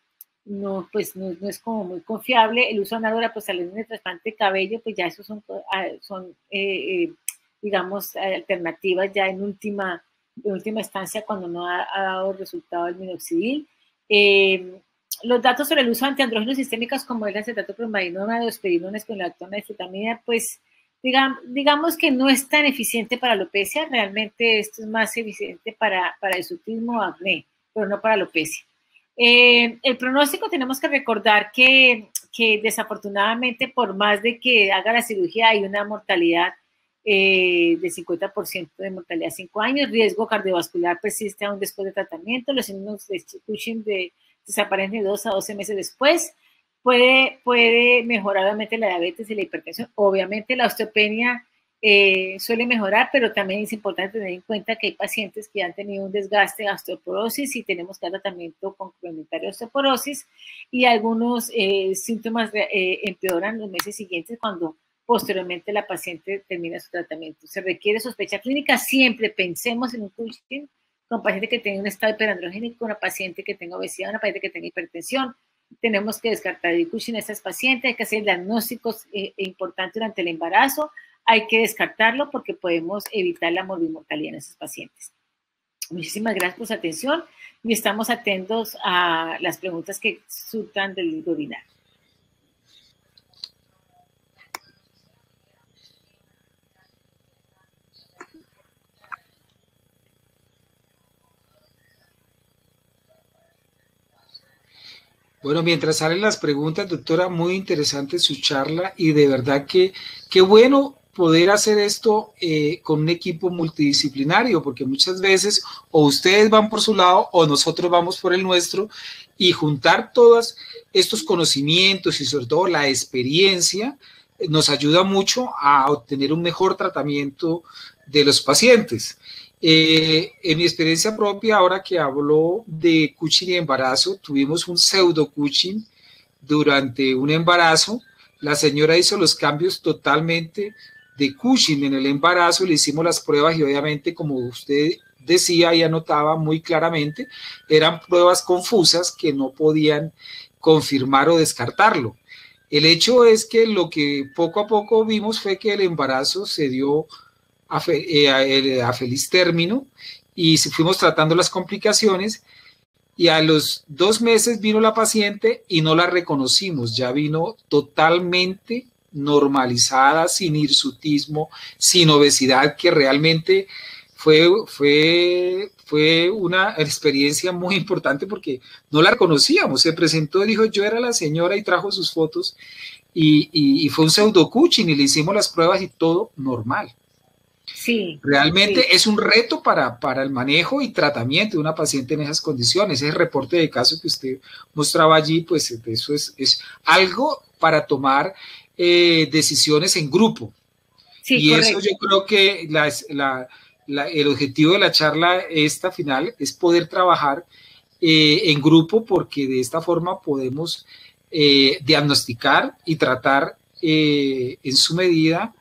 no, pues no, es como muy confiable. El uso análogo pues al de trasplante de cabello, pues ya esos son, ah, son digamos, alternativas ya en última en última instancia cuando no ha, dado resultado el minoxidil. Los datos sobre el uso de antiandrógenos sistémicos como el acetato promadinona, diosperinona, espinolactona y frutamida, pues digamos, que no es tan eficiente para alopecia, realmente esto es más eficiente para, para el sutismo acné, pero no para alopecia. Eh, el pronóstico tenemos que recordar que, que, desafortunadamente por más de que haga la cirugía hay una mortalidad eh, de 50% de mortalidad a 5 años, riesgo cardiovascular persiste aún después de tratamiento, los signos de Cushing de, desaparecen de 2 a 12 meses después, puede, puede mejorar obviamente la diabetes y la hipertensión, obviamente la osteopenia eh, suele mejorar, pero también es importante tener en cuenta que hay pacientes que han tenido un desgaste de osteoporosis y tenemos que dar tratamiento complementario de osteoporosis y algunos eh, síntomas eh, empeoran los meses siguientes cuando posteriormente la paciente termina su tratamiento. Se requiere sospecha clínica, siempre pensemos en un coaching con paciente que tenga un estado hiperandrogénico, una paciente que tenga obesidad, una paciente que tenga hipertensión. Tenemos que descartar el en estas pacientes, hay que hacer diagnósticos importantes durante el embarazo, hay que descartarlo porque podemos evitar la morbimortalidad en esos pacientes. Muchísimas gracias por su atención y estamos atentos a las preguntas que surtan del webinar. Bueno, mientras salen las preguntas, doctora, muy interesante su charla y de verdad que qué bueno poder hacer esto eh, con un equipo multidisciplinario, porque muchas veces o ustedes van por su lado o nosotros vamos por el nuestro y juntar todos estos conocimientos y sobre todo la experiencia eh, nos ayuda mucho a obtener un mejor tratamiento de los pacientes. Eh, en mi experiencia propia, ahora que hablo de coaching y embarazo, tuvimos un pseudo coaching durante un embarazo. La señora hizo los cambios totalmente de Cushing en el embarazo, le hicimos las pruebas y obviamente, como usted decía y anotaba muy claramente, eran pruebas confusas que no podían confirmar o descartarlo. El hecho es que lo que poco a poco vimos fue que el embarazo se dio a, eh, a feliz término y fuimos tratando las complicaciones y a los dos meses vino la paciente y no la reconocimos, ya vino totalmente normalizada, sin hirsutismo, sin obesidad, que realmente fue, fue, fue una experiencia muy importante porque no la reconocíamos. Se presentó, dijo, yo era la señora y trajo sus fotos y, y, fue un pseudo y le hicimos las pruebas y todo normal. Sí. Realmente es un reto para, para el manejo y tratamiento de una paciente en esas condiciones. Ese reporte de caso que usted mostraba allí, pues eso es, es algo para tomar eh, decisiones en grupo. y eso yo creo que el objetivo de la charla esta final es poder trabajar eh, en grupo porque de esta forma podemos eh, diagnosticar y tratar en su medida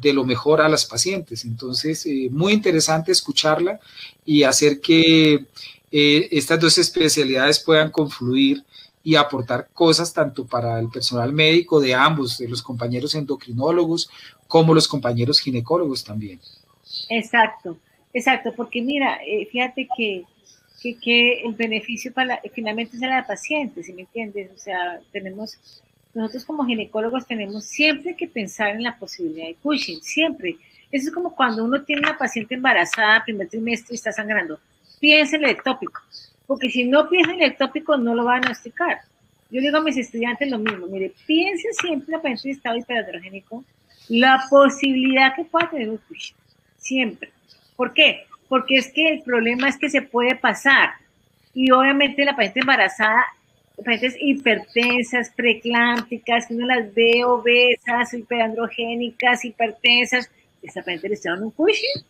de lo mejor a las pacientes. Entonces, muy interesante escucharla y hacer que estas dos especialidades puedan confluir y aportar cosas tanto para el personal médico de ambos, de los compañeros endocrinólogos como los compañeros ginecólogos también. Exacto, exacto, porque mira, eh, fíjate que, que, el beneficio para finalmente es la paciente, si me entiendes? O sea, tenemos, nosotros como ginecólogos tenemos siempre que pensar en la posibilidad de Cushing, siempre. Eso es como cuando uno tiene una paciente embarazada, primer trimestre y está sangrando. Piensa en el tópico porque si no piensa en el tópico no lo va a diagnosticar. Yo digo a mis estudiantes lo mismo, mire, piensen siempre en paciente de estado hiperandrogénico la posibilidad que pueda tener un Cushing, siempre. ¿Por qué? Porque es que el problema es que se puede pasar y obviamente la paciente embarazada, pacientes hipertensas, preclánticas, uno las ve obesas, hiperandrogénicas, hipertensas, esta paciente le dando un Cushing.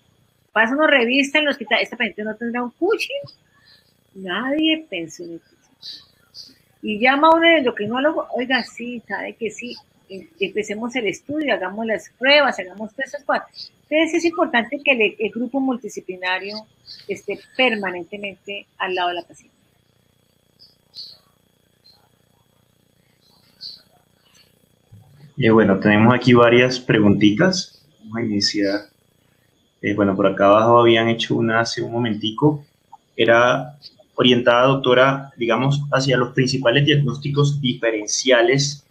Pasa una revista en el hospital, esta paciente no tendrá un Cushing Nadie pensó en eso. Y llama a un endocrinólogo, oiga, sí, sabe que sí, em, empecemos el estudio, hagamos las pruebas, hagamos todas esas cosas. Entonces es importante que el, grupo multidisciplinario esté permanentemente al lado de la paciente. Y bueno, tenemos aquí varias preguntitas. Vamos a iniciar Eh, bueno, por acá abajo habían hecho una hace un momentico. Era orientada, doctora, digamos, hacia los principales diagnósticos diferenciales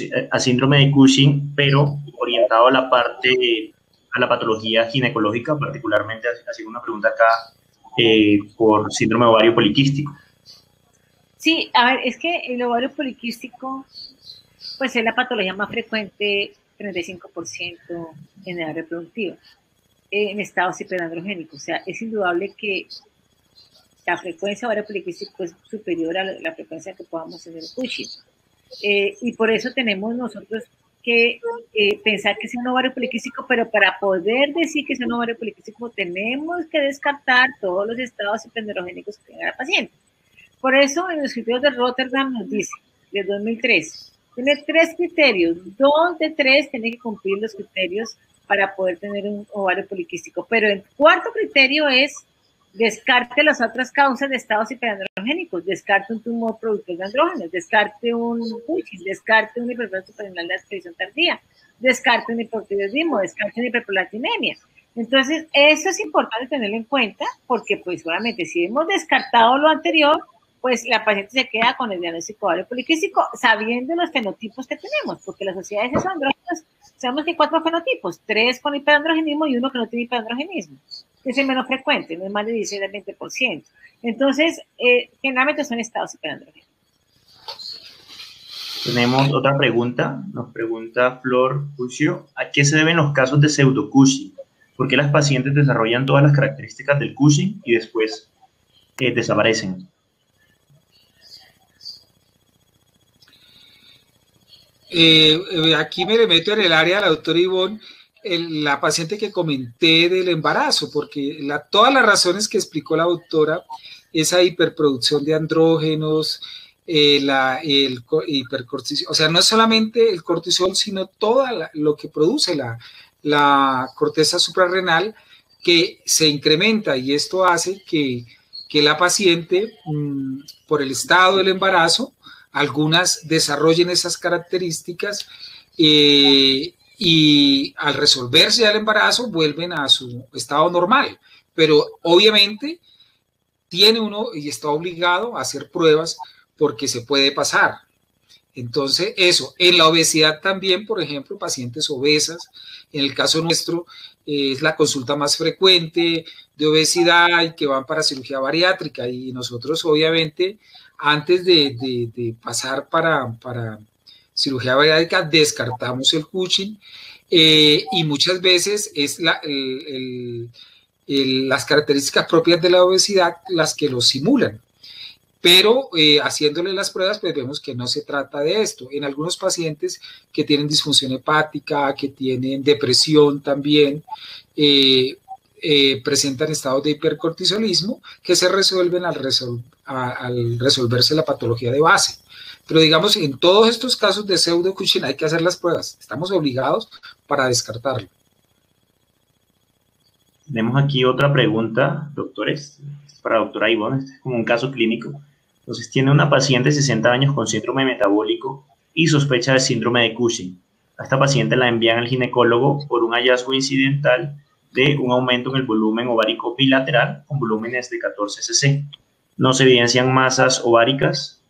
eh, a síndrome de Cushing, pero orientado a la parte, a la patología ginecológica, particularmente haciendo una pregunta acá eh, por síndrome ovario poliquístico. Sí, a ver, es que el ovario poliquístico, pues es la patología más frecuente, 35% en edad reproductiva, en estados hiperandrogénicos. O sea, es indudable que la frecuencia ovario poliquístico es superior a la, frecuencia que podamos tener Cushing. Eh, y por eso tenemos nosotros que eh, pensar que es un ovario poliquístico, pero para poder decir que es un ovario poliquístico tenemos que descartar todos los estados hiperandrogénicos que tenga la paciente. Por eso en los criterios de Rotterdam nos dice, de 2003, tiene tres criterios, dos de tres tiene que cumplir los criterios para poder tener un ovario poliquístico, pero el cuarto criterio es descarte las otras causas de estados hiperandrogénicos, descarte un tumor productor de andrógenos, descarte un Cushing, descarte una hiperplasia superinal de expedición tardía, descarte un hipotiroidismo, descarte una hiperprolactinemia. Entonces, eso es importante tenerlo en cuenta porque, pues, obviamente, si hemos descartado lo anterior, pues la paciente se queda con el diagnóstico ovario poliquístico sabiendo los fenotipos que tenemos, porque las sociedades de andrógenos sabemos que hay cuatro fenotipos, tres con hiperandrogenismo y uno que no tiene hiperandrogenismo es el menos frecuente, no es más de 16 al 20%. Entonces, eh, generalmente son estados hiperandrógenos. Tenemos otra pregunta, nos pregunta Flor Cusio, ¿a qué se deben los casos de pseudo-Cushing? ¿Por qué las pacientes desarrollan todas las características del Cushing y después eh, desaparecen? Eh, aquí me le meto en el área de la doctora Ivonne la paciente que comenté del embarazo, porque todas las razones que explicó la doctora, esa hiperproducción de andrógenos, eh, la, el hipercortisol, o sea, no es solamente el cortisol, sino todo lo que produce la, la corteza suprarrenal que se incrementa y esto hace que, que la paciente, mm, por el estado del embarazo, algunas desarrollen esas características eh, y al resolverse el embarazo vuelven a su estado normal. Pero obviamente tiene uno y está obligado a hacer pruebas porque se puede pasar. Entonces, eso, en la obesidad también, por ejemplo, pacientes obesas, en el caso nuestro es la consulta más frecuente de obesidad y que van para cirugía bariátrica y nosotros obviamente antes de, pasar para, cirugía bariátrica, descartamos el Cushing eh, y muchas veces es la, las características propias de la obesidad las que lo simulan. Pero eh, haciéndole las pruebas, pues vemos que no se trata de esto. En algunos pacientes que tienen disfunción hepática, que tienen depresión también, eh, presentan estados de hipercortisolismo que se resuelven al, al resolverse la patología de base. Pero digamos, en todos estos casos de pseudo Cushing hay que hacer las pruebas. Estamos obligados para descartarlo. Tenemos aquí otra pregunta, doctores, para doctora Ivonne, este es como un caso clínico. Entonces, tiene una paciente de 60 años con síndrome metabólico y sospecha de síndrome de Cushing. A esta paciente la envían al ginecólogo por un hallazgo incidental de un aumento en el volumen ovárico bilateral con volúmenes de 14 cc. No se evidencian masas ováricas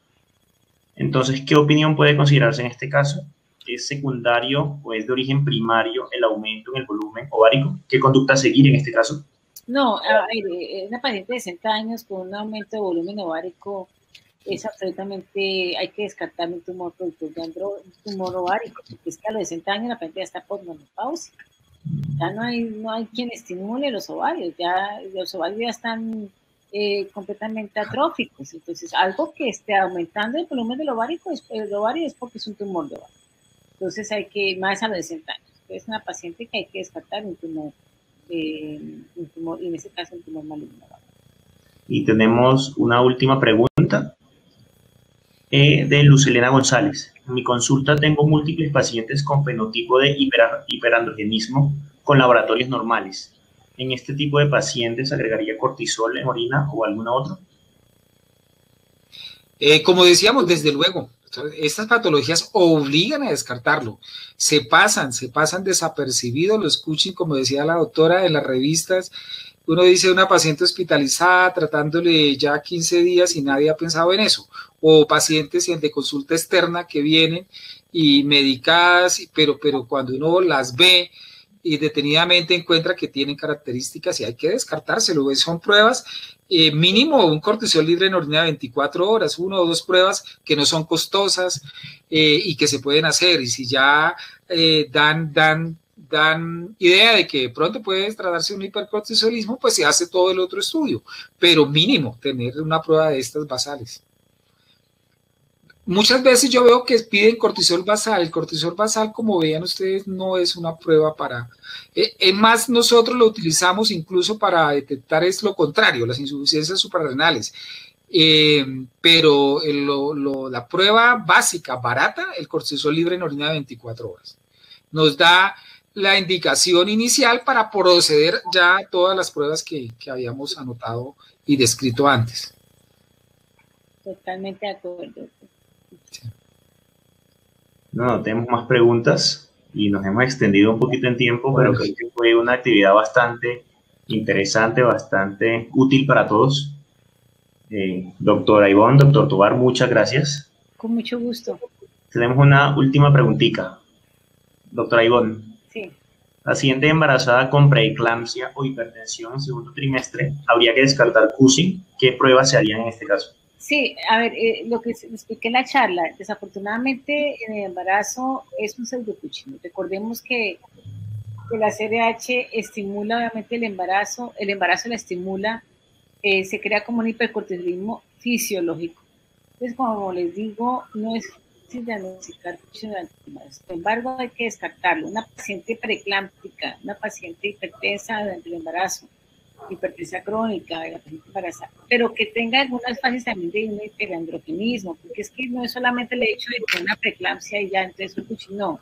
entonces, ¿qué opinión puede considerarse en este caso? ¿Es secundario o es de origen primario el aumento en el volumen ovárico? ¿Qué conducta seguir en este caso? No, ver, una paciente de 60 años con un aumento de volumen ovárico es absolutamente, hay que descartar un tumor productor de andro, un tumor ovárico, porque es que a los 60 años la paciente ya está por menopausia. Ya no hay, no hay quien estimule los ovarios, ya los ovarios ya están eh, completamente atróficos. Entonces, algo que esté aumentando el volumen del ovario, es, el ovario es porque es un tumor de ovario. Entonces, hay que, más a los 60 años. Es una paciente que hay que descartar un tumor, eh, un tumor y en ese caso un tumor maligno. Y tenemos una última pregunta eh, de Lucelena González. En mi consulta tengo múltiples pacientes con fenotipo de hiperandrogenismo con laboratorios normales en este tipo de pacientes agregaría cortisol en orina o alguna otra? Eh, como decíamos, desde luego, estas patologías obligan a descartarlo. Se pasan, se pasan desapercibidos, lo escuchen, como decía la doctora, en las revistas. Uno dice una paciente hospitalizada tratándole ya 15 días y nadie ha pensado en eso. O pacientes de consulta externa que vienen y medicadas, pero, pero cuando uno las ve y detenidamente encuentra que tienen características y hay que descartárselo. Son pruebas eh, mínimo un cortisol libre en orina de 24 horas, uno o dos pruebas que no son costosas eh, y que se pueden hacer. Y si ya eh, dan, dan, dan idea de que pronto puede tratarse un hipercortisolismo, pues se hace todo el otro estudio, pero mínimo tener una prueba de estas basales. Muchas veces yo veo que piden cortisol basal. El cortisol basal, como vean ustedes, no es una prueba para... Eh, es más, nosotros lo utilizamos incluso para detectar es lo contrario, las insuficiencias suprarrenales. Eh, pero la prueba básica, barata, el cortisol libre en orina de 24 horas. Nos da la indicación inicial para proceder ya a todas las pruebas que, que habíamos anotado y descrito antes. Totalmente de acuerdo. No, no tenemos más preguntas y nos hemos extendido un poquito en tiempo, pero creo que fue una actividad bastante interesante, bastante útil para todos. Eh, doctora Ivonne, doctor Tobar, muchas gracias. Con mucho gusto. Tenemos una última preguntita. Doctora Ivonne. Sí. Paciente embarazada con preeclampsia o hipertensión en segundo trimestre, ¿habría que descartar Cushing? ¿Qué pruebas se harían en este caso? Sí, a ver, eh, lo que expliqué en la charla, desafortunadamente en el embarazo es un pseudocuchino. Recordemos que, que, la CRH estimula obviamente el embarazo, el embarazo la estimula, eh, se crea como un hipercortisolismo fisiológico. Entonces, como les digo, no es fácil diagnosticar. Sin embargo, hay que descartarlo. Una paciente preeclámptica, una paciente hipertensa durante el embarazo, hipertensión crónica, de la paciente embarazada, pero que tenga algunas fases también de hiperandrogenismo, porque es que no es solamente el hecho de tener una preeclampsia y ya entonces un no.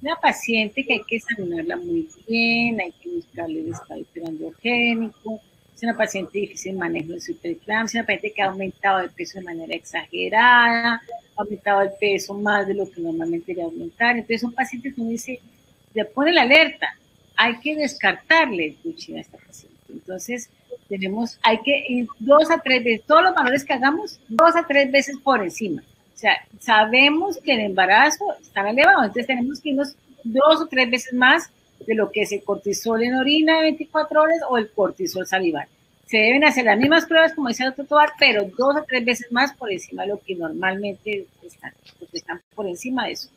Una paciente que hay que examinarla muy bien, hay que buscarle el estado hiperandrogénico, es una paciente difícil de manejo de su hiperclampsia, una paciente que ha aumentado de peso de manera exagerada, ha aumentado el peso más de lo que normalmente debería aumentar. Entonces son pacientes que uno dice, le pone la alerta, hay que descartarle el a esta paciente. Entonces, tenemos, hay que ir dos a tres veces, todos los valores que hagamos, dos a tres veces por encima. O sea, sabemos que el embarazo está elevado, entonces tenemos que irnos dos o tres veces más de lo que es el cortisol en orina de 24 horas o el cortisol salival. Se deben hacer las mismas pruebas, como decía el doctor Tobar, pero dos o tres veces más por encima de lo que normalmente están, porque están por encima de eso.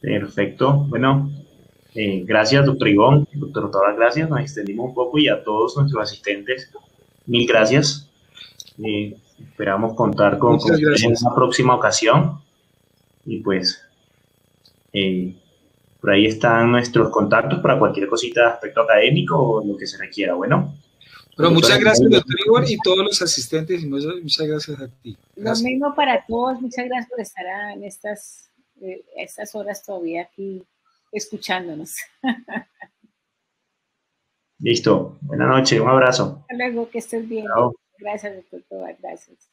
Perfecto. Bueno, eh, gracias, doctor Ivón, doctor todas gracias. Nos extendimos un poco y a todos nuestros asistentes, mil gracias. Eh, esperamos contar con, ustedes en una próxima ocasión. Y pues, eh, por ahí están nuestros contactos para cualquier cosita de aspecto académico o lo que se requiera. Bueno. Pero muchas gracias, doctor Ivón, y todos los asistentes. Y muchas gracias a ti. Lo mismo para todos. Muchas gracias por estar en estas, estas horas todavía aquí escuchándonos. Listo. Buenas noches. Un abrazo. Hasta luego. Que estés bien. Gracias, doctor. Gracias.